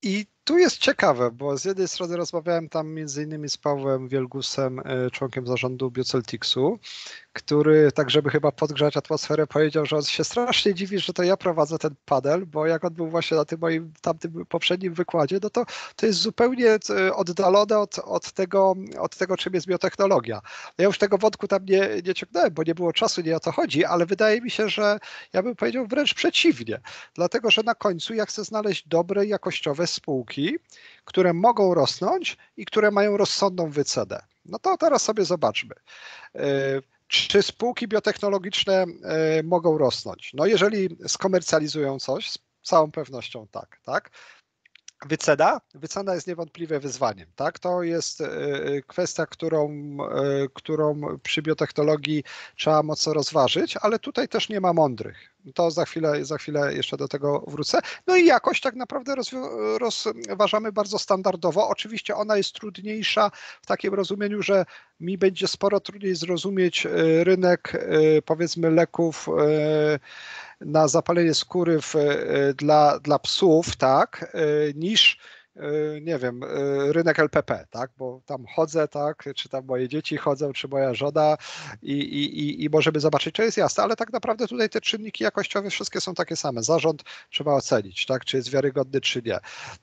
S3: I tu jest ciekawe, bo z jednej strony rozmawiałem tam między innymi z Pawłem Wielgusem, e, członkiem zarządu Biocelticsu, który tak, żeby chyba podgrzać atmosferę, powiedział, że on się strasznie dziwi, że to ja prowadzę ten panel, bo jak on był właśnie na tym moim tamtym poprzednim wykładzie, no to to jest zupełnie e, oddalone od, od, tego, od tego, czym jest biotechnologia. Ja już tego wątku tam nie, nie ciągnąłem, bo nie było czasu, nie o to chodzi, ale wydaje mi się, że ja bym powiedział wręcz przeciwnie, dlatego, że na końcu ja chcę znaleźć dobre, jakościowe spółki, które mogą rosnąć i które mają rozsądną wycenę. No to teraz sobie zobaczmy. E, czy spółki biotechnologiczne e, mogą rosnąć? No jeżeli skomercjalizują coś, z całą pewnością tak, tak. Wycena? Wycena jest niewątpliwie wyzwaniem. Tak? To jest e, kwestia, którą, którą przy biotechnologii trzeba mocno rozważyć, ale tutaj też nie ma mądrych. To za chwilę, za chwilę jeszcze do tego wrócę. No i jakość tak naprawdę rozważamy bardzo standardowo. Oczywiście ona jest trudniejsza w takim rozumieniu, że mi będzie sporo trudniej zrozumieć e, rynek e, powiedzmy leków e, na zapalenie skóry w, dla, dla psów, tak, niż E, nie wiem, e, rynek LPP, tak, bo tam chodzę, tak, czy tam moje dzieci chodzą, czy moja żona i, i, i możemy zobaczyć, czy jest jasne, ale tak naprawdę tutaj te czynniki jakościowe wszystkie są takie same. Zarząd trzeba ocenić, tak, czy jest wiarygodny, czy nie.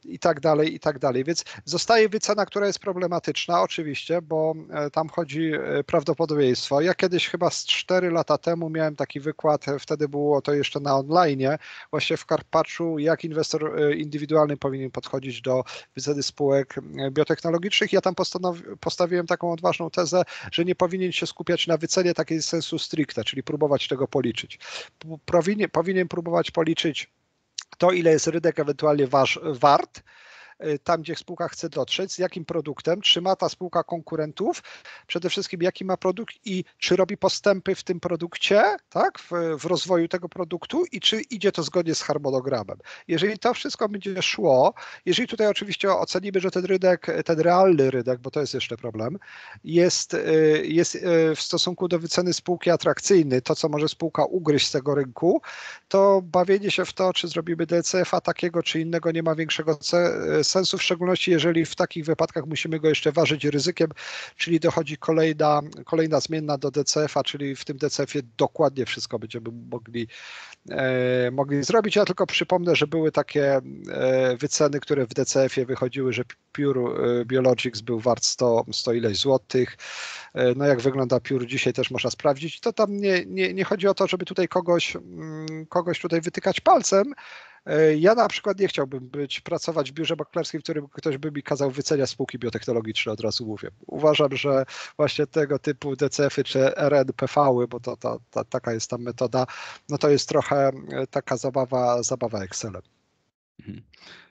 S3: I tak dalej, i tak dalej, więc zostaje wycena, która jest problematyczna oczywiście, bo e, tam chodzi prawdopodobieństwo. Ja kiedyś chyba z 4 lata temu miałem taki wykład, wtedy było to jeszcze na online, właśnie w Karpaczu, jak inwestor indywidualny powinien podchodzić do wyceny spółek biotechnologicznych. Ja tam postawiłem taką odważną tezę, że nie powinien się skupiać na wycenie takiej sensu stricte, czyli próbować tego policzyć. Powinien, powinien próbować policzyć to, ile jest rynek ewentualnie waż, wart, tam, gdzie spółka chce dotrzeć, z jakim produktem, czy ma ta spółka konkurentów, przede wszystkim jaki ma produkt i czy robi postępy w tym produkcie, tak, w, w rozwoju tego produktu i czy idzie to zgodnie z harmonogramem. Jeżeli to wszystko będzie szło, jeżeli tutaj oczywiście ocenimy, że ten rynek, ten realny rynek, bo to jest jeszcze problem, jest, y, jest y, w stosunku do wyceny spółki atrakcyjny, to co może spółka ugryźć z tego rynku, to bawienie się w to, czy zrobimy DCF-a takiego, czy innego nie ma większego sensu, w szczególności jeżeli w takich wypadkach musimy go jeszcze ważyć ryzykiem, czyli dochodzi kolejna, kolejna zmienna do DCF-a, czyli w tym DCF-ie dokładnie wszystko będziemy mogli, e, mogli zrobić. Ja tylko przypomnę, że były takie e, wyceny, które w DCF-ie wychodziły, że Pure e, Biologics był wart 100, 100 ileś złotych. E, no jak wygląda Pure dzisiaj też można sprawdzić. To tam nie, nie, nie chodzi o to, żeby tutaj kogoś, mm, kogoś tutaj wytykać palcem, ja na przykład nie chciałbym być, pracować w biurze maklerskim, w którym ktoś by mi kazał wyceniać spółki biotechnologiczne, od razu mówię. Uważam, że właśnie tego typu DCF-y czy RNPV-y, bo to, to, to, taka jest tam metoda, no to jest trochę e, taka zabawa, zabawa Excelem.
S2: Mhm.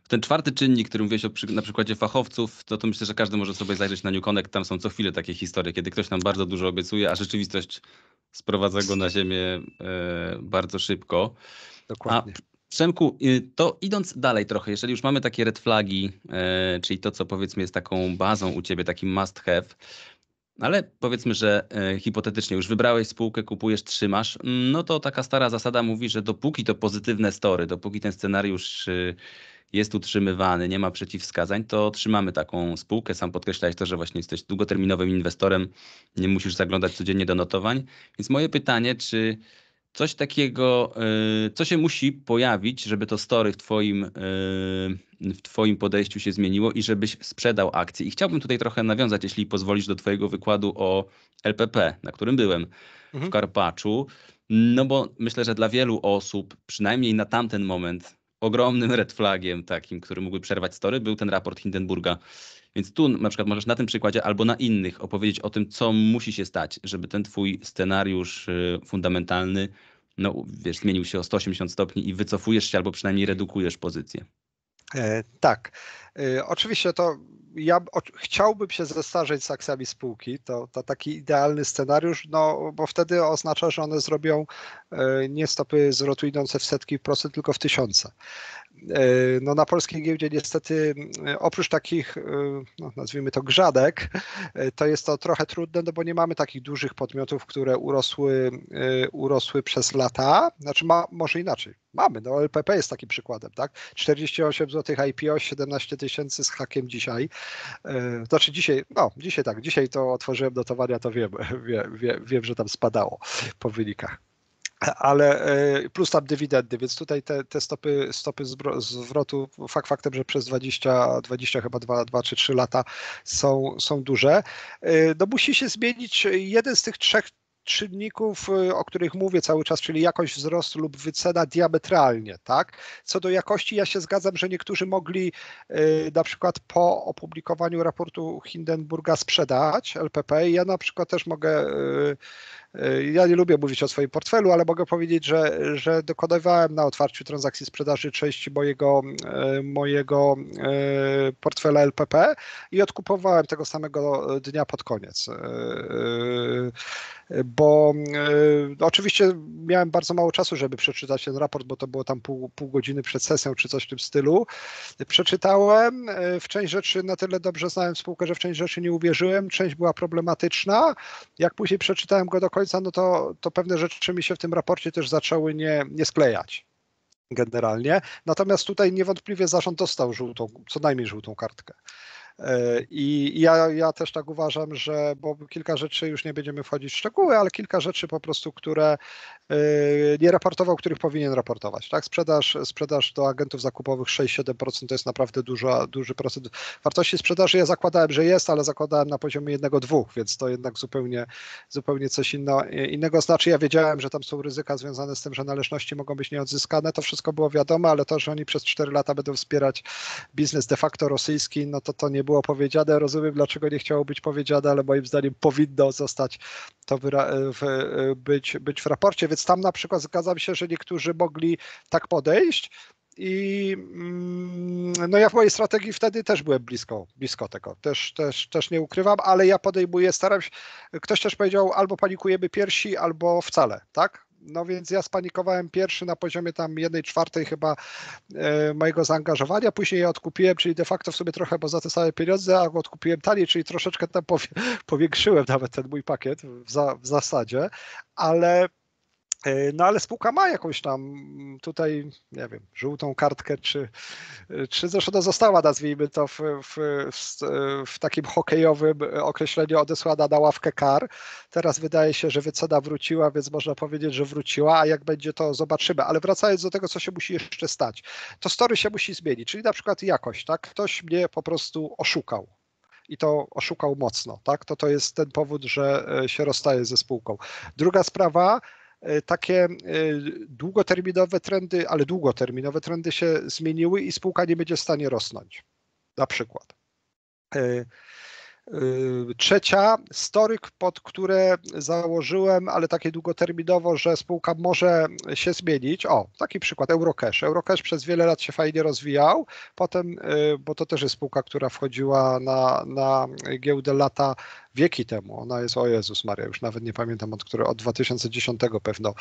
S2: Ten czwarty czynnik, który mówiłeś o, na przykładzie fachowców, to, to myślę, że każdy może sobie zajrzeć na New Connect. Tam są co chwilę takie historie, kiedy ktoś nam bardzo dużo obiecuje, a rzeczywistość sprowadza go na ziemię e, bardzo szybko.
S3: Dokładnie.
S2: A Przemku, y, to idąc dalej trochę, jeżeli już mamy takie red flagi, e, czyli to, co powiedzmy jest taką bazą u ciebie, takim must have, ale powiedzmy, że e, hipotetycznie już wybrałeś spółkę, kupujesz, trzymasz, no to taka stara zasada mówi, że dopóki to pozytywne story, dopóki ten scenariusz y, jest utrzymywany, nie ma przeciwwskazań, to trzymamy taką spółkę. Sam podkreślałeś to, że właśnie jesteś długoterminowym inwestorem, nie musisz zaglądać codziennie do notowań. Więc moje pytanie, czy coś takiego, y, co się musi pojawić, żeby to story w twoim, y, w twoim podejściu się zmieniło i żebyś sprzedał akcje. I chciałbym tutaj trochę nawiązać, jeśli pozwolisz, do twojego wykładu o LPP, na którym byłem mhm. w Karpaczu. No bo myślę, że dla wielu osób, przynajmniej na tamten moment, ogromnym red flagiem takim, który mógłby przerwać story, był ten raport Hindenburga więc tu na przykład możesz na tym przykładzie albo na innych opowiedzieć o tym, co musi się stać, żeby ten twój scenariusz y, fundamentalny, no wiesz, zmienił się o 180 stopni i wycofujesz się albo przynajmniej redukujesz pozycję.
S3: E, tak. E, oczywiście to ja chciałbym się zestarzeć z akcjami spółki. To, to taki idealny scenariusz, no bo wtedy oznacza, że one zrobią e, nie stopy zwrotu idące w setki procent, tylko w tysiące. E, no na polskiej giełdzie niestety e, oprócz takich, e, no nazwijmy to grzadek, to jest to trochę trudne, no bo nie mamy takich dużych podmiotów, które urosły, urosły przez lata. Znaczy ma, może inaczej. Mamy, no LPP jest takim przykładem, tak? 48 zł IPO, 17 tysięcy z hakiem dzisiaj. Znaczy dzisiaj, no dzisiaj tak, dzisiaj to otworzyłem notowania, to wiem, wiem, wiem, wiem że tam spadało po wynikach ale e, plus tam dywidendy, więc tutaj te, te stopy, stopy zwrotu fakt faktem, że przez 20, 20 chyba 2, 2 czy 3 lata są, są duże. E, no musi się zmienić jeden z tych trzech czynników, e, o których mówię cały czas, czyli jakość wzrostu lub wycena diametralnie, tak? Co do jakości ja się zgadzam, że niektórzy mogli na przykład po opublikowaniu raportu Hindenburga sprzedać LPP ja na przykład też mogę ja nie lubię mówić o swoim portfelu, ale mogę powiedzieć, że, że dokonywałem na otwarciu transakcji sprzedaży części mojego, e, mojego e, portfela LPP i odkupowałem tego samego dnia pod koniec bo oczywiście miałem bardzo mało czasu, żeby przeczytać ten raport, bo to było tam pół, pół godziny przed sesją czy coś w tym stylu. Przeczytałem, w część rzeczy na tyle dobrze znałem spółkę, że w część rzeczy nie uwierzyłem, część była problematyczna. Jak później przeczytałem go do końca, no to, to pewne rzeczy mi się w tym raporcie też zaczęły nie, nie sklejać generalnie. Natomiast tutaj niewątpliwie zarząd dostał żółtą, co najmniej żółtą kartkę. E, I ja, ja też tak uważam, że bo kilka rzeczy już nie będziemy wchodzić w szczegóły, ale kilka rzeczy po prostu, które nie raportował, których powinien raportować. Tak? Sprzedaż, sprzedaż do agentów zakupowych 6-7% to jest naprawdę dużo, duży procent wartości sprzedaży. Ja zakładałem, że jest, ale zakładałem na poziomie 1-2, więc to jednak zupełnie, zupełnie coś inno, innego znaczy. Ja wiedziałem, że tam są ryzyka związane z tym, że należności mogą być nieodzyskane. To wszystko było wiadome, ale to, że oni przez 4 lata będą wspierać biznes de facto rosyjski, no to to nie było powiedziane. Rozumiem, dlaczego nie chciało być powiedziane, ale moim zdaniem powinno zostać to być, być w raporcie. Więc tam na przykład zgadzam się, że niektórzy mogli tak podejść. i mm, no ja w mojej strategii wtedy też byłem blisko, blisko tego, też, też, też nie ukrywam, ale ja podejmuję, staram się, ktoś też powiedział albo panikujemy piersi, albo wcale, tak? No więc ja spanikowałem pierwszy na poziomie tam jednej czwartej chyba e, mojego zaangażowania, później je odkupiłem, czyli de facto w sobie trochę, bo za te same pieniądze, a odkupiłem taniej, czyli troszeczkę tam powiększyłem nawet ten mój pakiet w, za, w zasadzie, ale no ale spółka ma jakąś tam mm, tutaj, nie wiem, żółtą kartkę, czy, czy zresztą została, nazwijmy to, w, w, w, w takim hokejowym określeniu odesłana na ławkę kar. Teraz wydaje się, że wycena wróciła, więc można powiedzieć, że wróciła, a jak będzie to zobaczymy. Ale wracając do tego, co się musi jeszcze stać, to story się musi zmienić, czyli na przykład jakość, tak? Ktoś mnie po prostu oszukał i to oszukał mocno, tak? To to jest ten powód, że e, się rozstaje ze spółką. Druga sprawa, E, takie e, długoterminowe trendy, ale długoterminowe trendy się zmieniły i spółka nie będzie w stanie rosnąć. Na przykład. E, trzecia, storyk, pod które założyłem, ale takie długoterminowo, że spółka może się zmienić. O, taki przykład, Eurocash. Eurocash przez wiele lat się fajnie rozwijał, potem, bo to też jest spółka, która wchodziła na, na giełdę lata wieki temu. Ona jest, o Jezus Maria, już nawet nie pamiętam od którego, od 2010 pewno,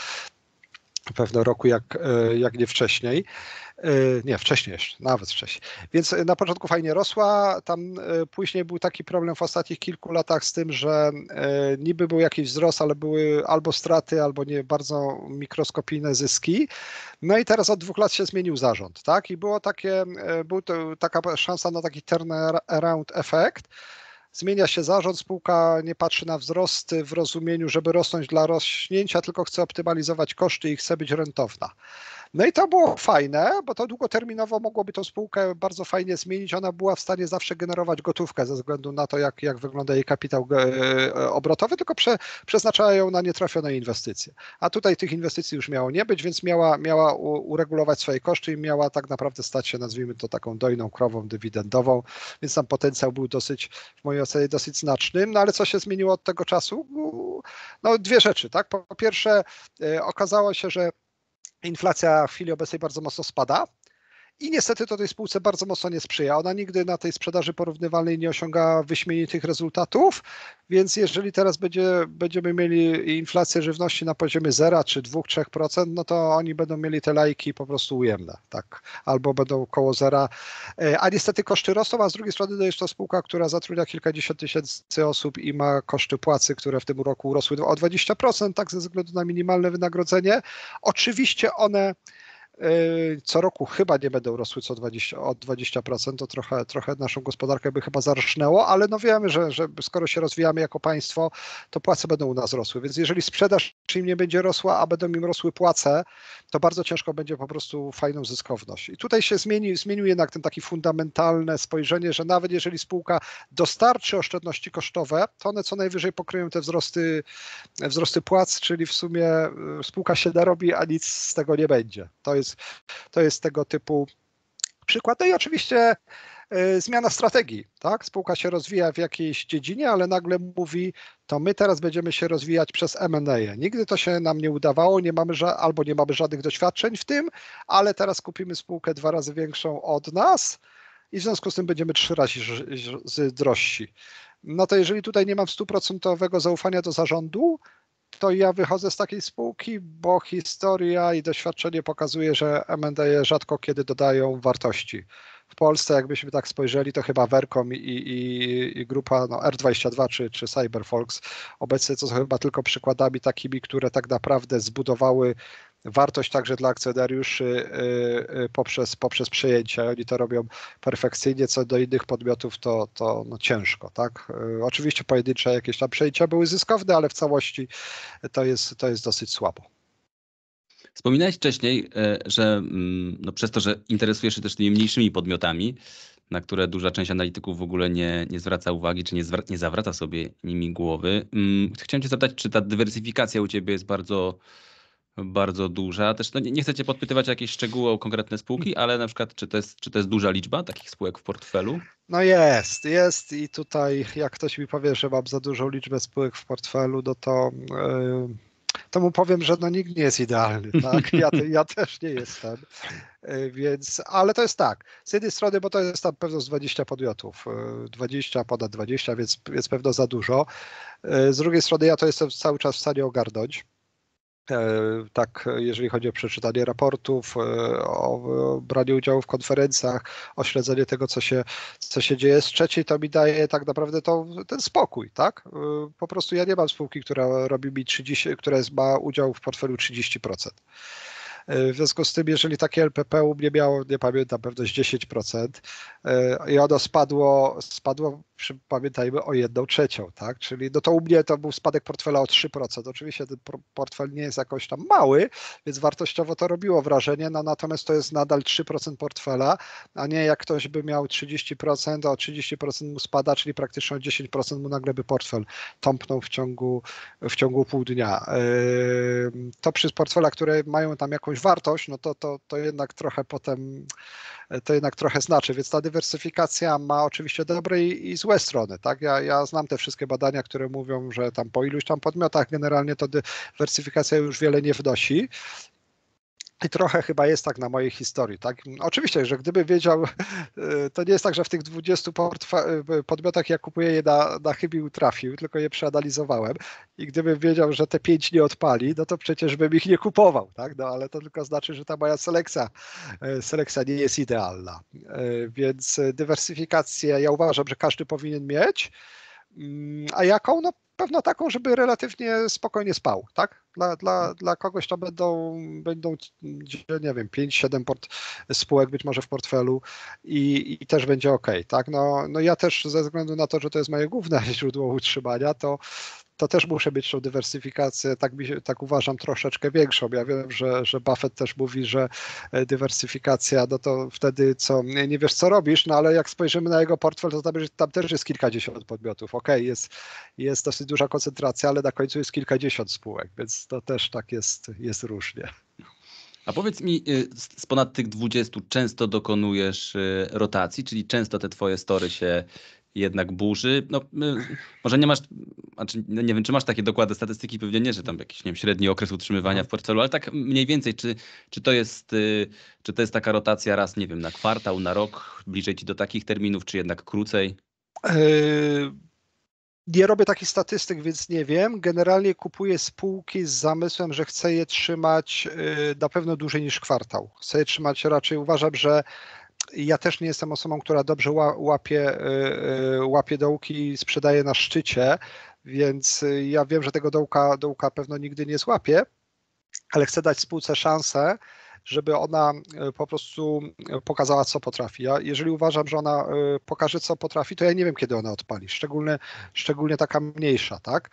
S3: pewno roku, jak, e, jak nie wcześniej. E, nie, wcześniej jeszcze, nawet wcześniej. Więc na początku fajnie rosła, tam e, później był taki problem w ostatnich kilku latach z tym, że niby był jakiś wzrost, ale były albo straty, albo nie bardzo mikroskopijne zyski. No i teraz od dwóch lat się zmienił zarząd, tak? I było takie, był to taka szansa na taki turnaround efekt, Zmienia się zarząd, spółka nie patrzy na wzrosty w rozumieniu, żeby rosnąć dla rośnięcia, tylko chce optymalizować koszty i chce być rentowna. No i to było fajne, bo to długoterminowo mogłoby tą spółkę bardzo fajnie zmienić. Ona była w stanie zawsze generować gotówkę ze względu na to, jak, jak wygląda jej kapitał e, e, obrotowy, tylko prze, przeznaczała ją na nietrafione inwestycje. A tutaj tych inwestycji już miało nie być, więc miała, miała uregulować swoje koszty i miała tak naprawdę stać się, nazwijmy to taką dojną krową dywidendową, więc tam potencjał był dosyć, w mojej ocenie, dosyć znaczny. No ale co się zmieniło od tego czasu? No dwie rzeczy, tak? Po pierwsze, e, okazało się, że inflacja w chwili obecnej bardzo mocno spada. I niestety to tej spółce bardzo mocno nie sprzyja. Ona nigdy na tej sprzedaży porównywalnej nie osiąga wyśmienitych rezultatów, więc jeżeli teraz będzie, będziemy mieli inflację żywności na poziomie 0 czy 2-3%, no to oni będą mieli te lajki po prostu ujemne, tak, albo będą koło zera. E, a niestety koszty rosną, a z drugiej strony to jest to spółka, która zatrudnia kilkadziesiąt tysięcy osób i ma koszty płacy, które w tym roku urosły o 20%, tak ze względu na minimalne wynagrodzenie. Oczywiście one co roku chyba nie będą rosły co 20, od 20%, to trochę, trochę naszą gospodarkę by chyba zarżnęło, ale no wiemy, że, że skoro się rozwijamy jako państwo, to płace będą u nas rosły, więc jeżeli sprzedaż im nie będzie rosła, a będą im rosły płace, to bardzo ciężko będzie po prostu fajną zyskowność. I tutaj się zmieni, zmienił jednak ten taki fundamentalne spojrzenie, że nawet jeżeli spółka dostarczy oszczędności kosztowe, to one co najwyżej pokryją te wzrosty, wzrosty płac, czyli w sumie y, spółka się narobi, a nic z tego nie będzie. To jest to jest tego typu przykład. No i oczywiście y, zmiana strategii. Tak? Spółka się rozwija w jakiejś dziedzinie, ale nagle mówi, to my teraz będziemy się rozwijać przez M&A. Nigdy to się nam nie udawało, nie mamy albo nie mamy żadnych doświadczeń w tym, ale teraz kupimy spółkę dwa razy większą od nas i w związku z tym będziemy trzy razy drożsi. No to jeżeli tutaj nie mam stuprocentowego zaufania do zarządu, to ja wychodzę z takiej spółki, bo historia i doświadczenie pokazuje, że M&A rzadko kiedy dodają wartości. W Polsce, jakbyśmy tak spojrzeli, to chyba Vercom i, i, i grupa no, R22 czy, czy Cyberfolks obecnie to są chyba tylko przykładami takimi, które tak naprawdę zbudowały wartość także dla akcjonariuszy y, y, poprzez, poprzez przejęcia. Oni to robią perfekcyjnie, co do innych podmiotów to, to no ciężko. Tak? Y, oczywiście pojedyncze jakieś tam przejęcia były zyskowne, ale w całości to jest, to jest dosyć słabo.
S2: Wspominałeś wcześniej, że mm, no przez to, że interesujesz się też tymi mniejszymi podmiotami, na które duża część analityków w ogóle nie, nie zwraca uwagi, czy nie, zwra- nie zawraca sobie nimi głowy. Mm, chciałem Cię zapytać, czy ta dywersyfikacja u Ciebie jest bardzo bardzo duża. Też no nie, nie chcę cię podpytywać jakieś szczegóły o konkretne spółki, ale na przykład czy to, jest, czy to jest duża liczba takich spółek w portfelu?
S3: No jest, jest i tutaj jak ktoś mi powie, że mam za dużą liczbę spółek w portfelu, no to yy, to mu powiem, że no nikt nie jest idealny, tak? Ja, ja też nie jestem. E, więc, ale to jest tak, z jednej strony, bo to jest tam pewno z 20 podmiotów, 20, ponad 20, więc jest pewno za dużo. Z drugiej strony ja to jestem cały czas w stanie ogarnąć. E, tak, jeżeli chodzi o przeczytanie raportów, e, o branie udziału w konferencjach, o śledzenie tego, co się, co się dzieje. Z trzeciej to mi daje tak naprawdę to, ten spokój, tak? E, po prostu ja nie mam spółki, która robi mi 30, która ma udział w portfelu 30%. W związku z tym, jeżeli takie LPP u mnie miało, nie pamiętam, pewność 10% i ono spadło, spadło pamiętajmy o jedną trzecią, tak? Czyli no to u mnie to był spadek portfela o 3%. Oczywiście ten portfel nie jest jakoś tam mały, więc wartościowo to robiło wrażenie, no natomiast to jest nadal 3% portfela, a nie jak ktoś by miał 30%, a o 30% mu spada, czyli praktycznie o 10% mu nagle by portfel tąpnął w ciągu, w ciągu pół dnia. To przy portfelach, które mają tam jakąś wartość, no to, to, to jednak trochę potem to jednak trochę znaczy, więc ta dywersyfikacja ma oczywiście dobre i, i złe strony. Tak? Ja, ja znam te wszystkie badania, które mówią, że tam po iluś tam podmiotach generalnie to dywersyfikacja już wiele nie wnosi. I trochę chyba jest tak na mojej historii. Tak? Oczywiście, że gdyby wiedział, to nie jest tak, że w tych 20 podmiotach ja kupuję je na, na chybił trafił, tylko je przeanalizowałem. I gdybym wiedział, że te 5 nie odpali, no to przecież bym ich nie kupował. Tak? No ale to tylko znaczy, że ta moja selekcja, e, selekcja nie jest idealna. E, więc dywersyfikację ja uważam, że każdy powinien mieć. Mm, a jaką? No pewno taką, żeby relatywnie spokojnie spał, tak? Dla, dla, dla kogoś to będą, będą, nie wiem, 5-7 port, spółek być może w portfelu i, i też będzie ok, tak? No, no ja też ze względu na to, że to jest moje główne źródło utrzymania, to, to też muszę mieć tą dywersyfikację, tak, mi, tak uważam, troszeczkę większą. Ja wiem, że, że Buffett też mówi, że e, dywersyfikacja, no to wtedy co, nie wiesz co robisz, no ale jak spojrzymy na jego portfel, to tam, tam też jest kilkadziesiąt podmiotów. Ok, jest, jest dosyć duża koncentracja, ale na końcu jest kilkadziesiąt spółek, więc to też tak jest, jest różnie.
S2: A powiedz mi, y, z ponad tych 20 często dokonujesz y, rotacji, czyli często te twoje story się jednak burzy. No, może nie masz, znaczy nie wiem, czy masz takie dokładne statystyki, pewnie nie, że tam jakiś nie wiem, średni okres utrzymywania w portfelu, ale tak mniej więcej, czy, czy, to jest, y, czy to jest taka rotacja raz, nie wiem, na kwartał, na rok, bliżej ci do takich terminów, czy jednak krócej?
S3: Yy, nie robię takich statystyk, więc nie wiem. Generalnie kupuję spółki z zamysłem, że chcę je trzymać yy, na pewno dłużej niż kwartał. Chcę je trzymać raczej, uważam, że ja też nie jestem osobą, która dobrze łapie, y, y, łapie dołki i sprzedaje na szczycie, więc y, ja wiem, że tego dołka, dołka pewno nigdy nie złapię, ale chcę dać spółce szansę, żeby ona e, po prostu e, pokazała, co potrafi. Ja, jeżeli uważam, że ona e, pokaże, co potrafi, to ja nie wiem, kiedy ona odpali, szczególnie, szczególnie taka mniejsza, tak?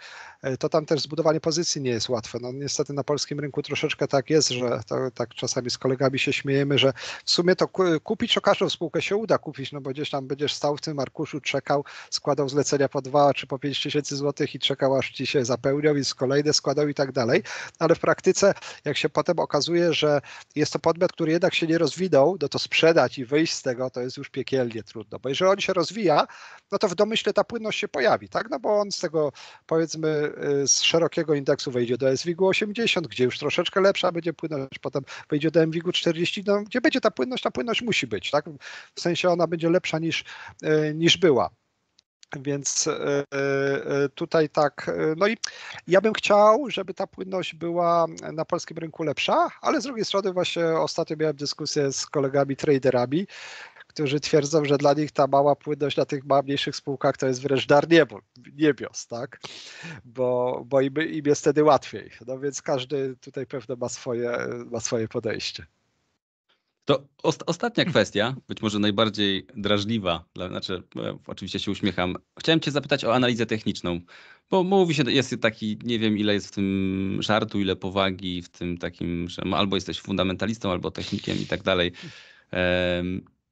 S3: To tam też zbudowanie pozycji nie jest łatwe. No niestety na polskim rynku troszeczkę tak jest, że to, tak czasami z kolegami się śmiejemy, że w sumie to kupić o każdą spółkę się uda kupić, no bo gdzieś tam będziesz stał w tym arkuszu, czekał, składał zlecenia po dwa czy po pięć tysięcy złotych i czekał, aż ci się zapełnią i z kolejne składał i tak dalej, ale w praktyce, jak się potem okazuje, że jest to podmiot, który jednak się nie rozwinął, no to sprzedać i wyjść z tego to jest już piekielnie trudno, bo jeżeli on się rozwija, no to w domyśle ta płynność się pojawi, tak? No bo on z tego powiedzmy y, z szerokiego indeksu wejdzie do SWIG 80, gdzie już troszeczkę lepsza będzie płynność, potem wejdzie do MWIG 40, no gdzie będzie ta płynność, ta płynność musi być, tak? W sensie ona będzie lepsza niż, y, niż była. Więc e, e, tutaj tak, e, no i ja bym chciał, żeby ta płynność była na polskim rynku lepsza, ale z drugiej strony właśnie ostatnio miałem dyskusję z kolegami traderami, którzy twierdzą, że dla nich ta mała płynność na tych mniejszych spółkach to jest wręcz dar niebo, niebios, tak? Bo, bo im, im jest wtedy łatwiej. No więc każdy tutaj pewno ma swoje, ma swoje podejście.
S2: To ost ostatnia kwestia, być może najbardziej drażliwa, znaczy e, oczywiście się uśmiecham. Chciałem cię zapytać o analizę techniczną, bo mówi się, jest taki, nie wiem ile jest w tym żartu, ile powagi w tym takim, że albo jesteś fundamentalistą, albo technikiem i tak dalej.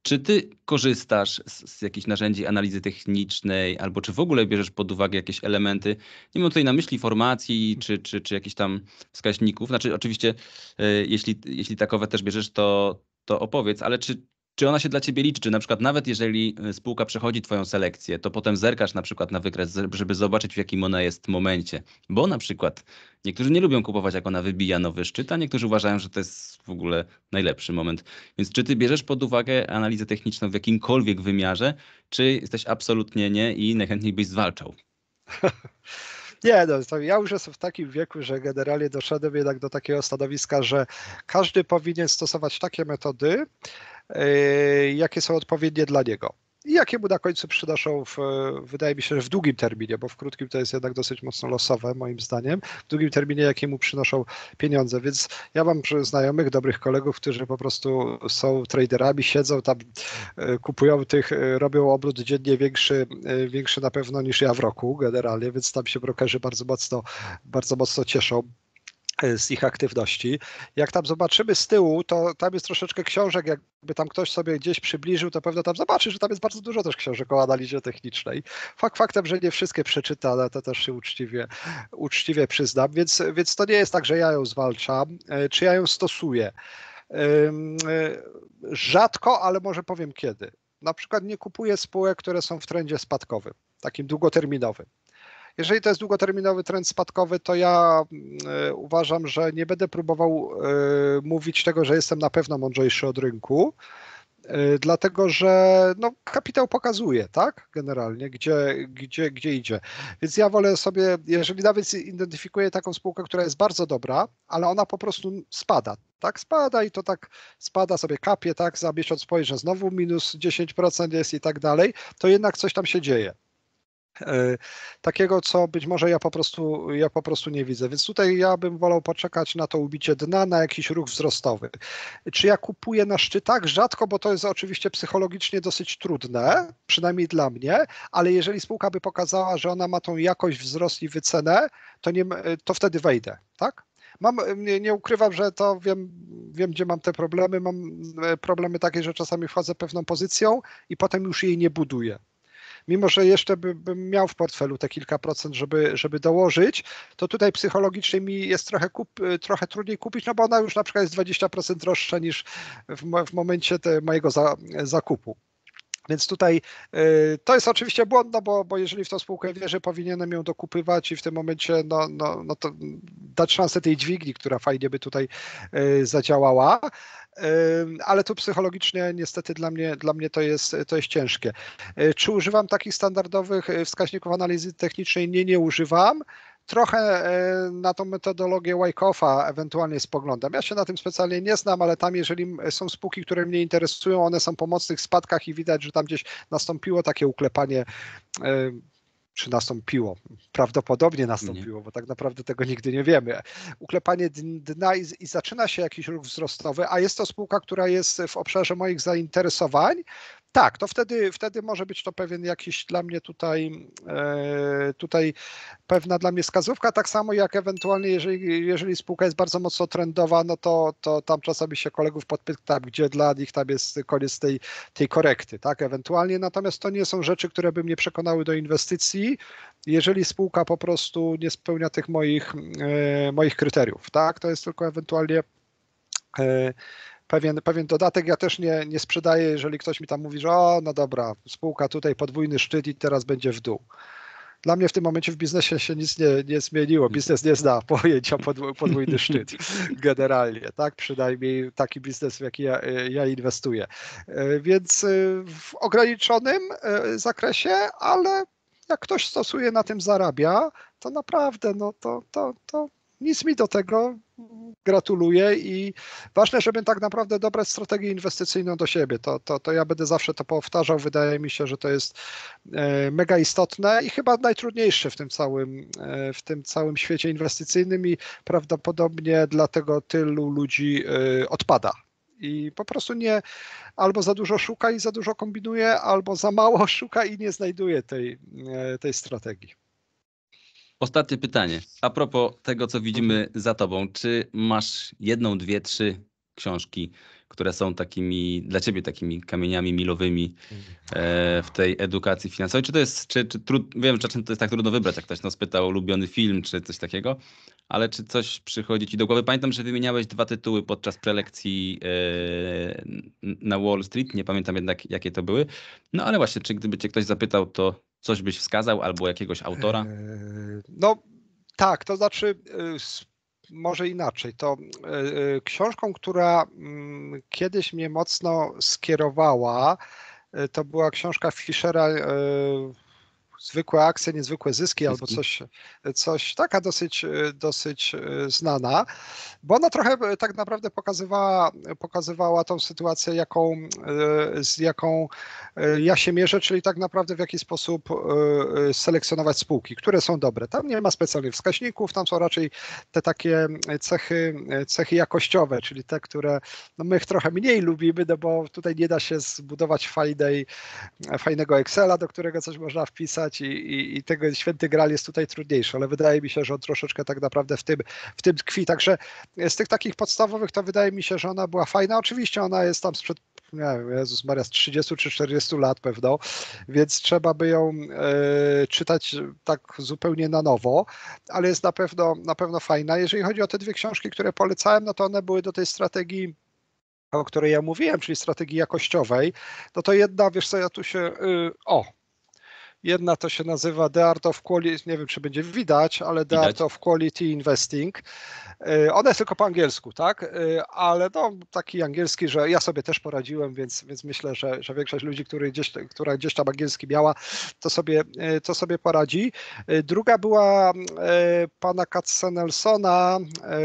S2: Czy ty korzystasz z, z, jakichś narzędzi analizy technicznej, albo czy w ogóle bierzesz pod uwagę jakieś elementy? Nie mam tutaj na myśli formacji, czy, czy, czy jakichś tam wskaźników. Znaczy, oczywiście, e, jeśli, jeśli takowe też bierzesz, to, to opowiedz, ale czy czy ona się dla ciebie liczy? Czy na przykład nawet jeżeli y, spółka przechodzi twoją selekcję, to potem zerkasz na przykład na wykres, żeby zobaczyć w jakim ona jest momencie. Bo na przykład niektórzy nie lubią kupować jak ona wybija nowy szczyt, a niektórzy uważają, że to jest w ogóle najlepszy moment. Więc czy ty bierzesz pod uwagę analizę techniczną w jakimkolwiek wymiarze, czy jesteś absolutnie nie i najchętniej byś zwalczał?
S3: Nie, no, ja już jestem w takim wieku, że generalnie doszedłem jednak do takiego stanowiska, że każdy powinien stosować takie metody, yy, jakie są odpowiednie dla niego i jakie mu na końcu przynoszą, w, wydaje mi się, że w długim terminie, bo w krótkim to jest jednak dosyć mocno losowe, moim zdaniem, w długim terminie, jakie mu przynoszą pieniądze. Więc ja mam znajomych, dobrych kolegów, którzy po prostu są traderami, siedzą tam, e, kupują tych, e, robią obrót dziennie większy, e, większy na pewno niż ja w roku generalnie, więc tam się brokerzy bardzo mocno, bardzo mocno cieszą. Z ich aktywności. Jak tam zobaczymy z tyłu, to tam jest troszeczkę książek, jakby tam ktoś sobie gdzieś przybliżył, to pewno tam zobaczy, że tam jest bardzo dużo też książek o analizie technicznej. Fakt faktem, że nie wszystkie przeczyta, ale to też się uczciwie, uczciwie przyznam, więc, więc to nie jest tak, że ja ją zwalczam, e, czy ja ją stosuję. E, rzadko, ale może powiem kiedy. Na przykład nie kupuję spółek, które są w trendzie spadkowym, takim długoterminowym. Jeżeli to jest długoterminowy trend spadkowy, to ja y, uważam, że nie będę próbował y, mówić tego, że jestem na pewno mądrzejszy od rynku, y, dlatego że no, kapitał pokazuje, tak, generalnie, gdzie, gdzie, gdzie idzie. Więc ja wolę sobie, jeżeli nawet identyfikuję taką spółkę, która jest bardzo dobra, ale ona po prostu spada, tak, spada i to tak spada sobie kapie, tak, za miesiąc spojrzę, znowu minus 10% jest i tak dalej, to jednak coś tam się dzieje. E, takiego, co być może ja po prostu, ja po prostu nie widzę. Więc tutaj ja bym wolał poczekać na to ubicie dna, na jakiś ruch wzrostowy. Czy ja kupuję na szczytach? Rzadko, bo to jest oczywiście psychologicznie dosyć trudne, przynajmniej dla mnie, ale jeżeli spółka by pokazała, że ona ma tą jakość wzrost i wycenę, to, nie, to wtedy wejdę, tak? Mam, nie, nie, ukrywam, że to wiem, wiem, gdzie mam te problemy. Mam e, problemy takie, że czasami wchodzę pewną pozycją i potem już jej nie buduję mimo że jeszcze by, bym miał w portfelu te kilka procent, żeby, żeby dołożyć, to tutaj psychologicznie mi jest trochę, kup, trochę trudniej kupić, no bo ona już na przykład jest 20% droższa niż w, w momencie mojego za, zakupu. Więc tutaj y, to jest oczywiście błąd, no bo, bo jeżeli w tą spółkę wierzę, powinienem ją dokupywać i w tym momencie no, no, no to dać szansę tej dźwigni, która fajnie by tutaj y, zadziałała ale tu psychologicznie niestety dla mnie, dla mnie to, jest, to jest ciężkie. E, czy używam takich standardowych e, wskaźników analizy technicznej? Nie, nie używam. Trochę e, na tą metodologię Wyckoff'a ewentualnie spoglądam. Ja się na tym specjalnie nie znam, ale tam jeżeli są spółki, które mnie interesują, one są po mocnych spadkach i widać, że tam gdzieś nastąpiło takie uklepanie czy nastąpiło. Prawdopodobnie nastąpiło, nie. bo tak naprawdę tego nigdy nie wiemy. Uklepanie dna i, i, zaczyna się jakiś ruch wzrostowy, a jest to spółka, która jest w obszarze moich zainteresowań, tak, to wtedy, wtedy może być to pewien jakiś dla mnie tutaj, e, tutaj pewna dla mnie wskazówka, tak samo jak ewentualnie jeżeli, jeżeli spółka jest bardzo mocno trendowa, no to, to tam czasami się kolegów podpytam, gdzie dla nich tam jest koniec tej, tej korekty, tak, ewentualnie, natomiast to nie są rzeczy, które by mnie przekonały do inwestycji, jeżeli spółka po prostu nie spełnia tych moich, e, moich kryteriów, tak, to jest tylko ewentualnie e, pewien, pewien dodatek. Ja też nie, nie sprzedaję, jeżeli ktoś mi tam mówi, że o, no dobra, spółka tutaj podwójny szczyt i teraz będzie w dół. Dla mnie w tym momencie w biznesie się nic nie, nie zmieniło. Biznes nie zna pojęcia podwójny szczyt generalnie, tak? Przynajmniej taki biznes, w jaki ja, ja inwestuję. Więc w ograniczonym e, zakresie, ale jak ktoś stosuje, na tym zarabia, to naprawdę no to, to, to nic mi do tego. Gratuluję i ważne, żeby tak naprawdę dobrać strategię inwestycyjną do siebie. To, to, to ja będę zawsze to powtarzał. Wydaje mi się, że to jest e, mega istotne i chyba najtrudniejsze w tym całym, e, w tym całym świecie inwestycyjnym i prawdopodobnie dlatego tylu ludzi e, odpada i po prostu nie albo za dużo szuka i za dużo kombinuje, albo za mało szuka i nie znajduje tej, tej strategii.
S2: Ostatnie pytanie. A propos tego, co widzimy za tobą, czy masz jedną, dwie, trzy książki, które są takimi dla ciebie takimi kamieniami milowymi e, w tej edukacji finansowej? Czy to jest, czy, czy trud, wiem, czasem to jest tak trudno wybrać, jak ktoś nas pytał o ulubiony film, czy coś takiego, ale czy coś przychodzi ci do głowy? Pamiętam, że wymieniałeś dwa tytuły podczas prelekcji e, na Wall Street, nie pamiętam jednak jakie to były. No ale właśnie, czy gdyby cię ktoś zapytał, to coś byś wskazał albo jakiegoś autora? E,
S3: no tak, to znaczy może inaczej. To książką, która mm, kiedyś mnie mocno skierowała, to była książka Fischera zwykłe akcje, niezwykłe zyski albo coś, coś taka dosyć, dosyć e, znana, bo ona trochę e, tak naprawdę pokazywała, pokazywała tą sytuację, jaką, e, z jaką ja się mierzę, czyli tak naprawdę w jaki sposób selekcjonować spółki, które są dobre. Tam nie ma specjalnych wskaźników, tam są raczej te takie cechy, cechy jakościowe, czyli te, które no my trochę mniej lubimy, no bo tutaj nie da się zbudować fajnej, fajnego Excela, do którego coś można wpisać, i, i, i, tego święty gral jest tutaj trudniejszy, ale wydaje mi się, że on troszeczkę tak naprawdę w tym, w tym tkwi. Także z tych takich podstawowych to wydaje mi się, że ona była fajna. Oczywiście ona jest tam sprzed nie wiem, Jezus Maria, z 30 czy 40 lat pewno, więc trzeba by ją e, czytać tak zupełnie na nowo, ale jest na pewno, na pewno fajna. Jeżeli chodzi o te dwie książki, które polecałem, no to one były do tej strategii o której ja mówiłem, czyli strategii jakościowej, no to jedna, wiesz co, ja tu się, y, o, Jedna to się nazywa The Art of Quality, nie wiem czy będzie widać, ale The widać. Art of Quality Investing. E, ona jest tylko po angielsku, tak? E, ale no, taki angielski, że ja sobie też poradziłem, więc, więc myślę, że, że większość ludzi, który gdzieś, która gdzieś tam angielski miała, to sobie, e, to sobie poradzi. Druga była pana Katzenelsona,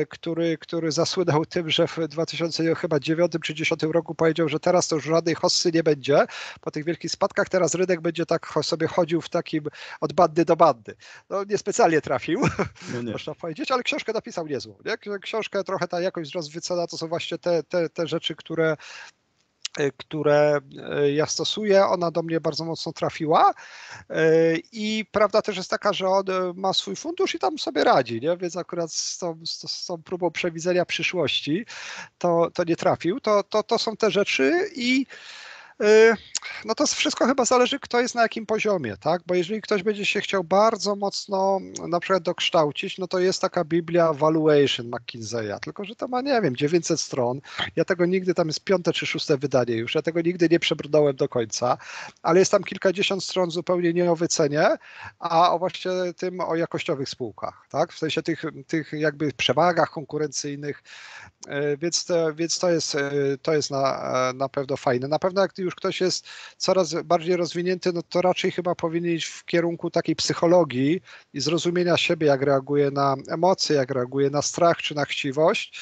S3: który, który zasłynął tym, że w 2009 czy 2010 roku powiedział, że teraz to już żadnej hossy nie będzie po tych wielkich spadkach, teraz rynek będzie tak sobie chodził w takim od bandy do bandy. No niespecjalnie trafił, no nie. można powiedzieć, ale książkę napisał niezłą. Nie? Książkę trochę ta jakość wzrost wycena to są właśnie te, te, te rzeczy, które e, które e, ja stosuję, ona do mnie bardzo mocno trafiła e, i prawda też jest taka, że on ma swój fundusz i tam sobie radzi, nie? więc akurat z tą, z tą próbą przewidzenia przyszłości to, to nie trafił. To, to, to są te rzeczy i no to wszystko chyba zależy, kto jest na jakim poziomie, tak? Bo jeżeli ktoś będzie się chciał bardzo mocno na przykład dokształcić, no to jest taka Biblia Valuation McKinsey'a, tylko że to ma, nie wiem, 900 stron. Ja tego nigdy, tam jest piąte czy szóste wydanie już, ja tego nigdy nie przebrnąłem do końca, ale jest tam kilkadziesiąt stron zupełnie nie o wycenie, a o właśnie tym o jakościowych spółkach, tak? W sensie tych, tych jakby przewagach konkurencyjnych, y, więc to, więc to jest, y, to jest na, na pewno fajne. Na pewno jak już ktoś jest coraz bardziej rozwinięty, no to raczej chyba powinien iść w kierunku takiej psychologii i zrozumienia siebie, jak reaguje na emocje, jak reaguje na strach czy na chciwość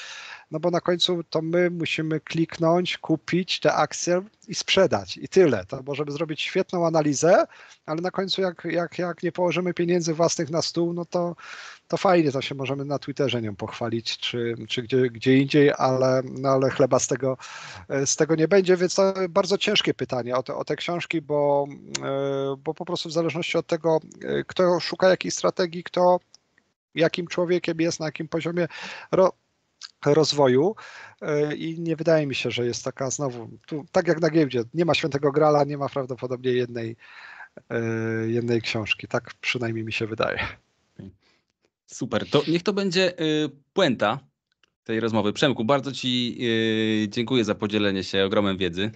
S3: no bo na końcu to my musimy kliknąć, kupić te akcje i sprzedać i tyle. To możemy zrobić świetną analizę, ale na końcu jak, jak, jak nie położymy pieniędzy własnych na stół, no to, to fajnie, to się możemy na Twitterze nią pochwalić, czy, czy gdzie, gdzie indziej, ale, no ale chleba z tego, z tego nie będzie, więc to bardzo ciężkie pytanie o te, o te książki, bo, e, bo po prostu w zależności od tego, e, kto szuka jakiej strategii, kto jakim człowiekiem jest, na jakim poziomie rozwoju e, i nie wydaje mi się, że jest taka znowu, tu, tak jak na giełdzie, nie ma świętego grala, nie ma prawdopodobnie jednej, e, jednej książki, tak przynajmniej mi się wydaje.
S2: Super, to niech to będzie y, puenta tej rozmowy. Przemku, bardzo Ci dziękuję za podzielenie się ogromem wiedzy.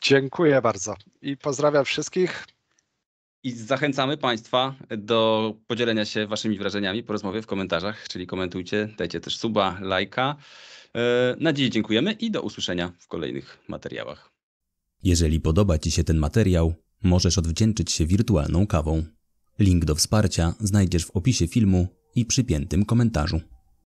S3: Dziękuję bardzo i pozdrawiam wszystkich.
S2: I zachęcamy Państwa do podzielenia się Waszymi wrażeniami po rozmowie w komentarzach, czyli komentujcie, dajcie też suba, lajka. E, na dziś dziękujemy i do usłyszenia w kolejnych materiałach.
S1: Jeżeli podoba Ci się ten materiał, możesz odwdzięczyć się wirtualną kawą. Link do wsparcia znajdziesz w opisie filmu i przypiętym komentarzu.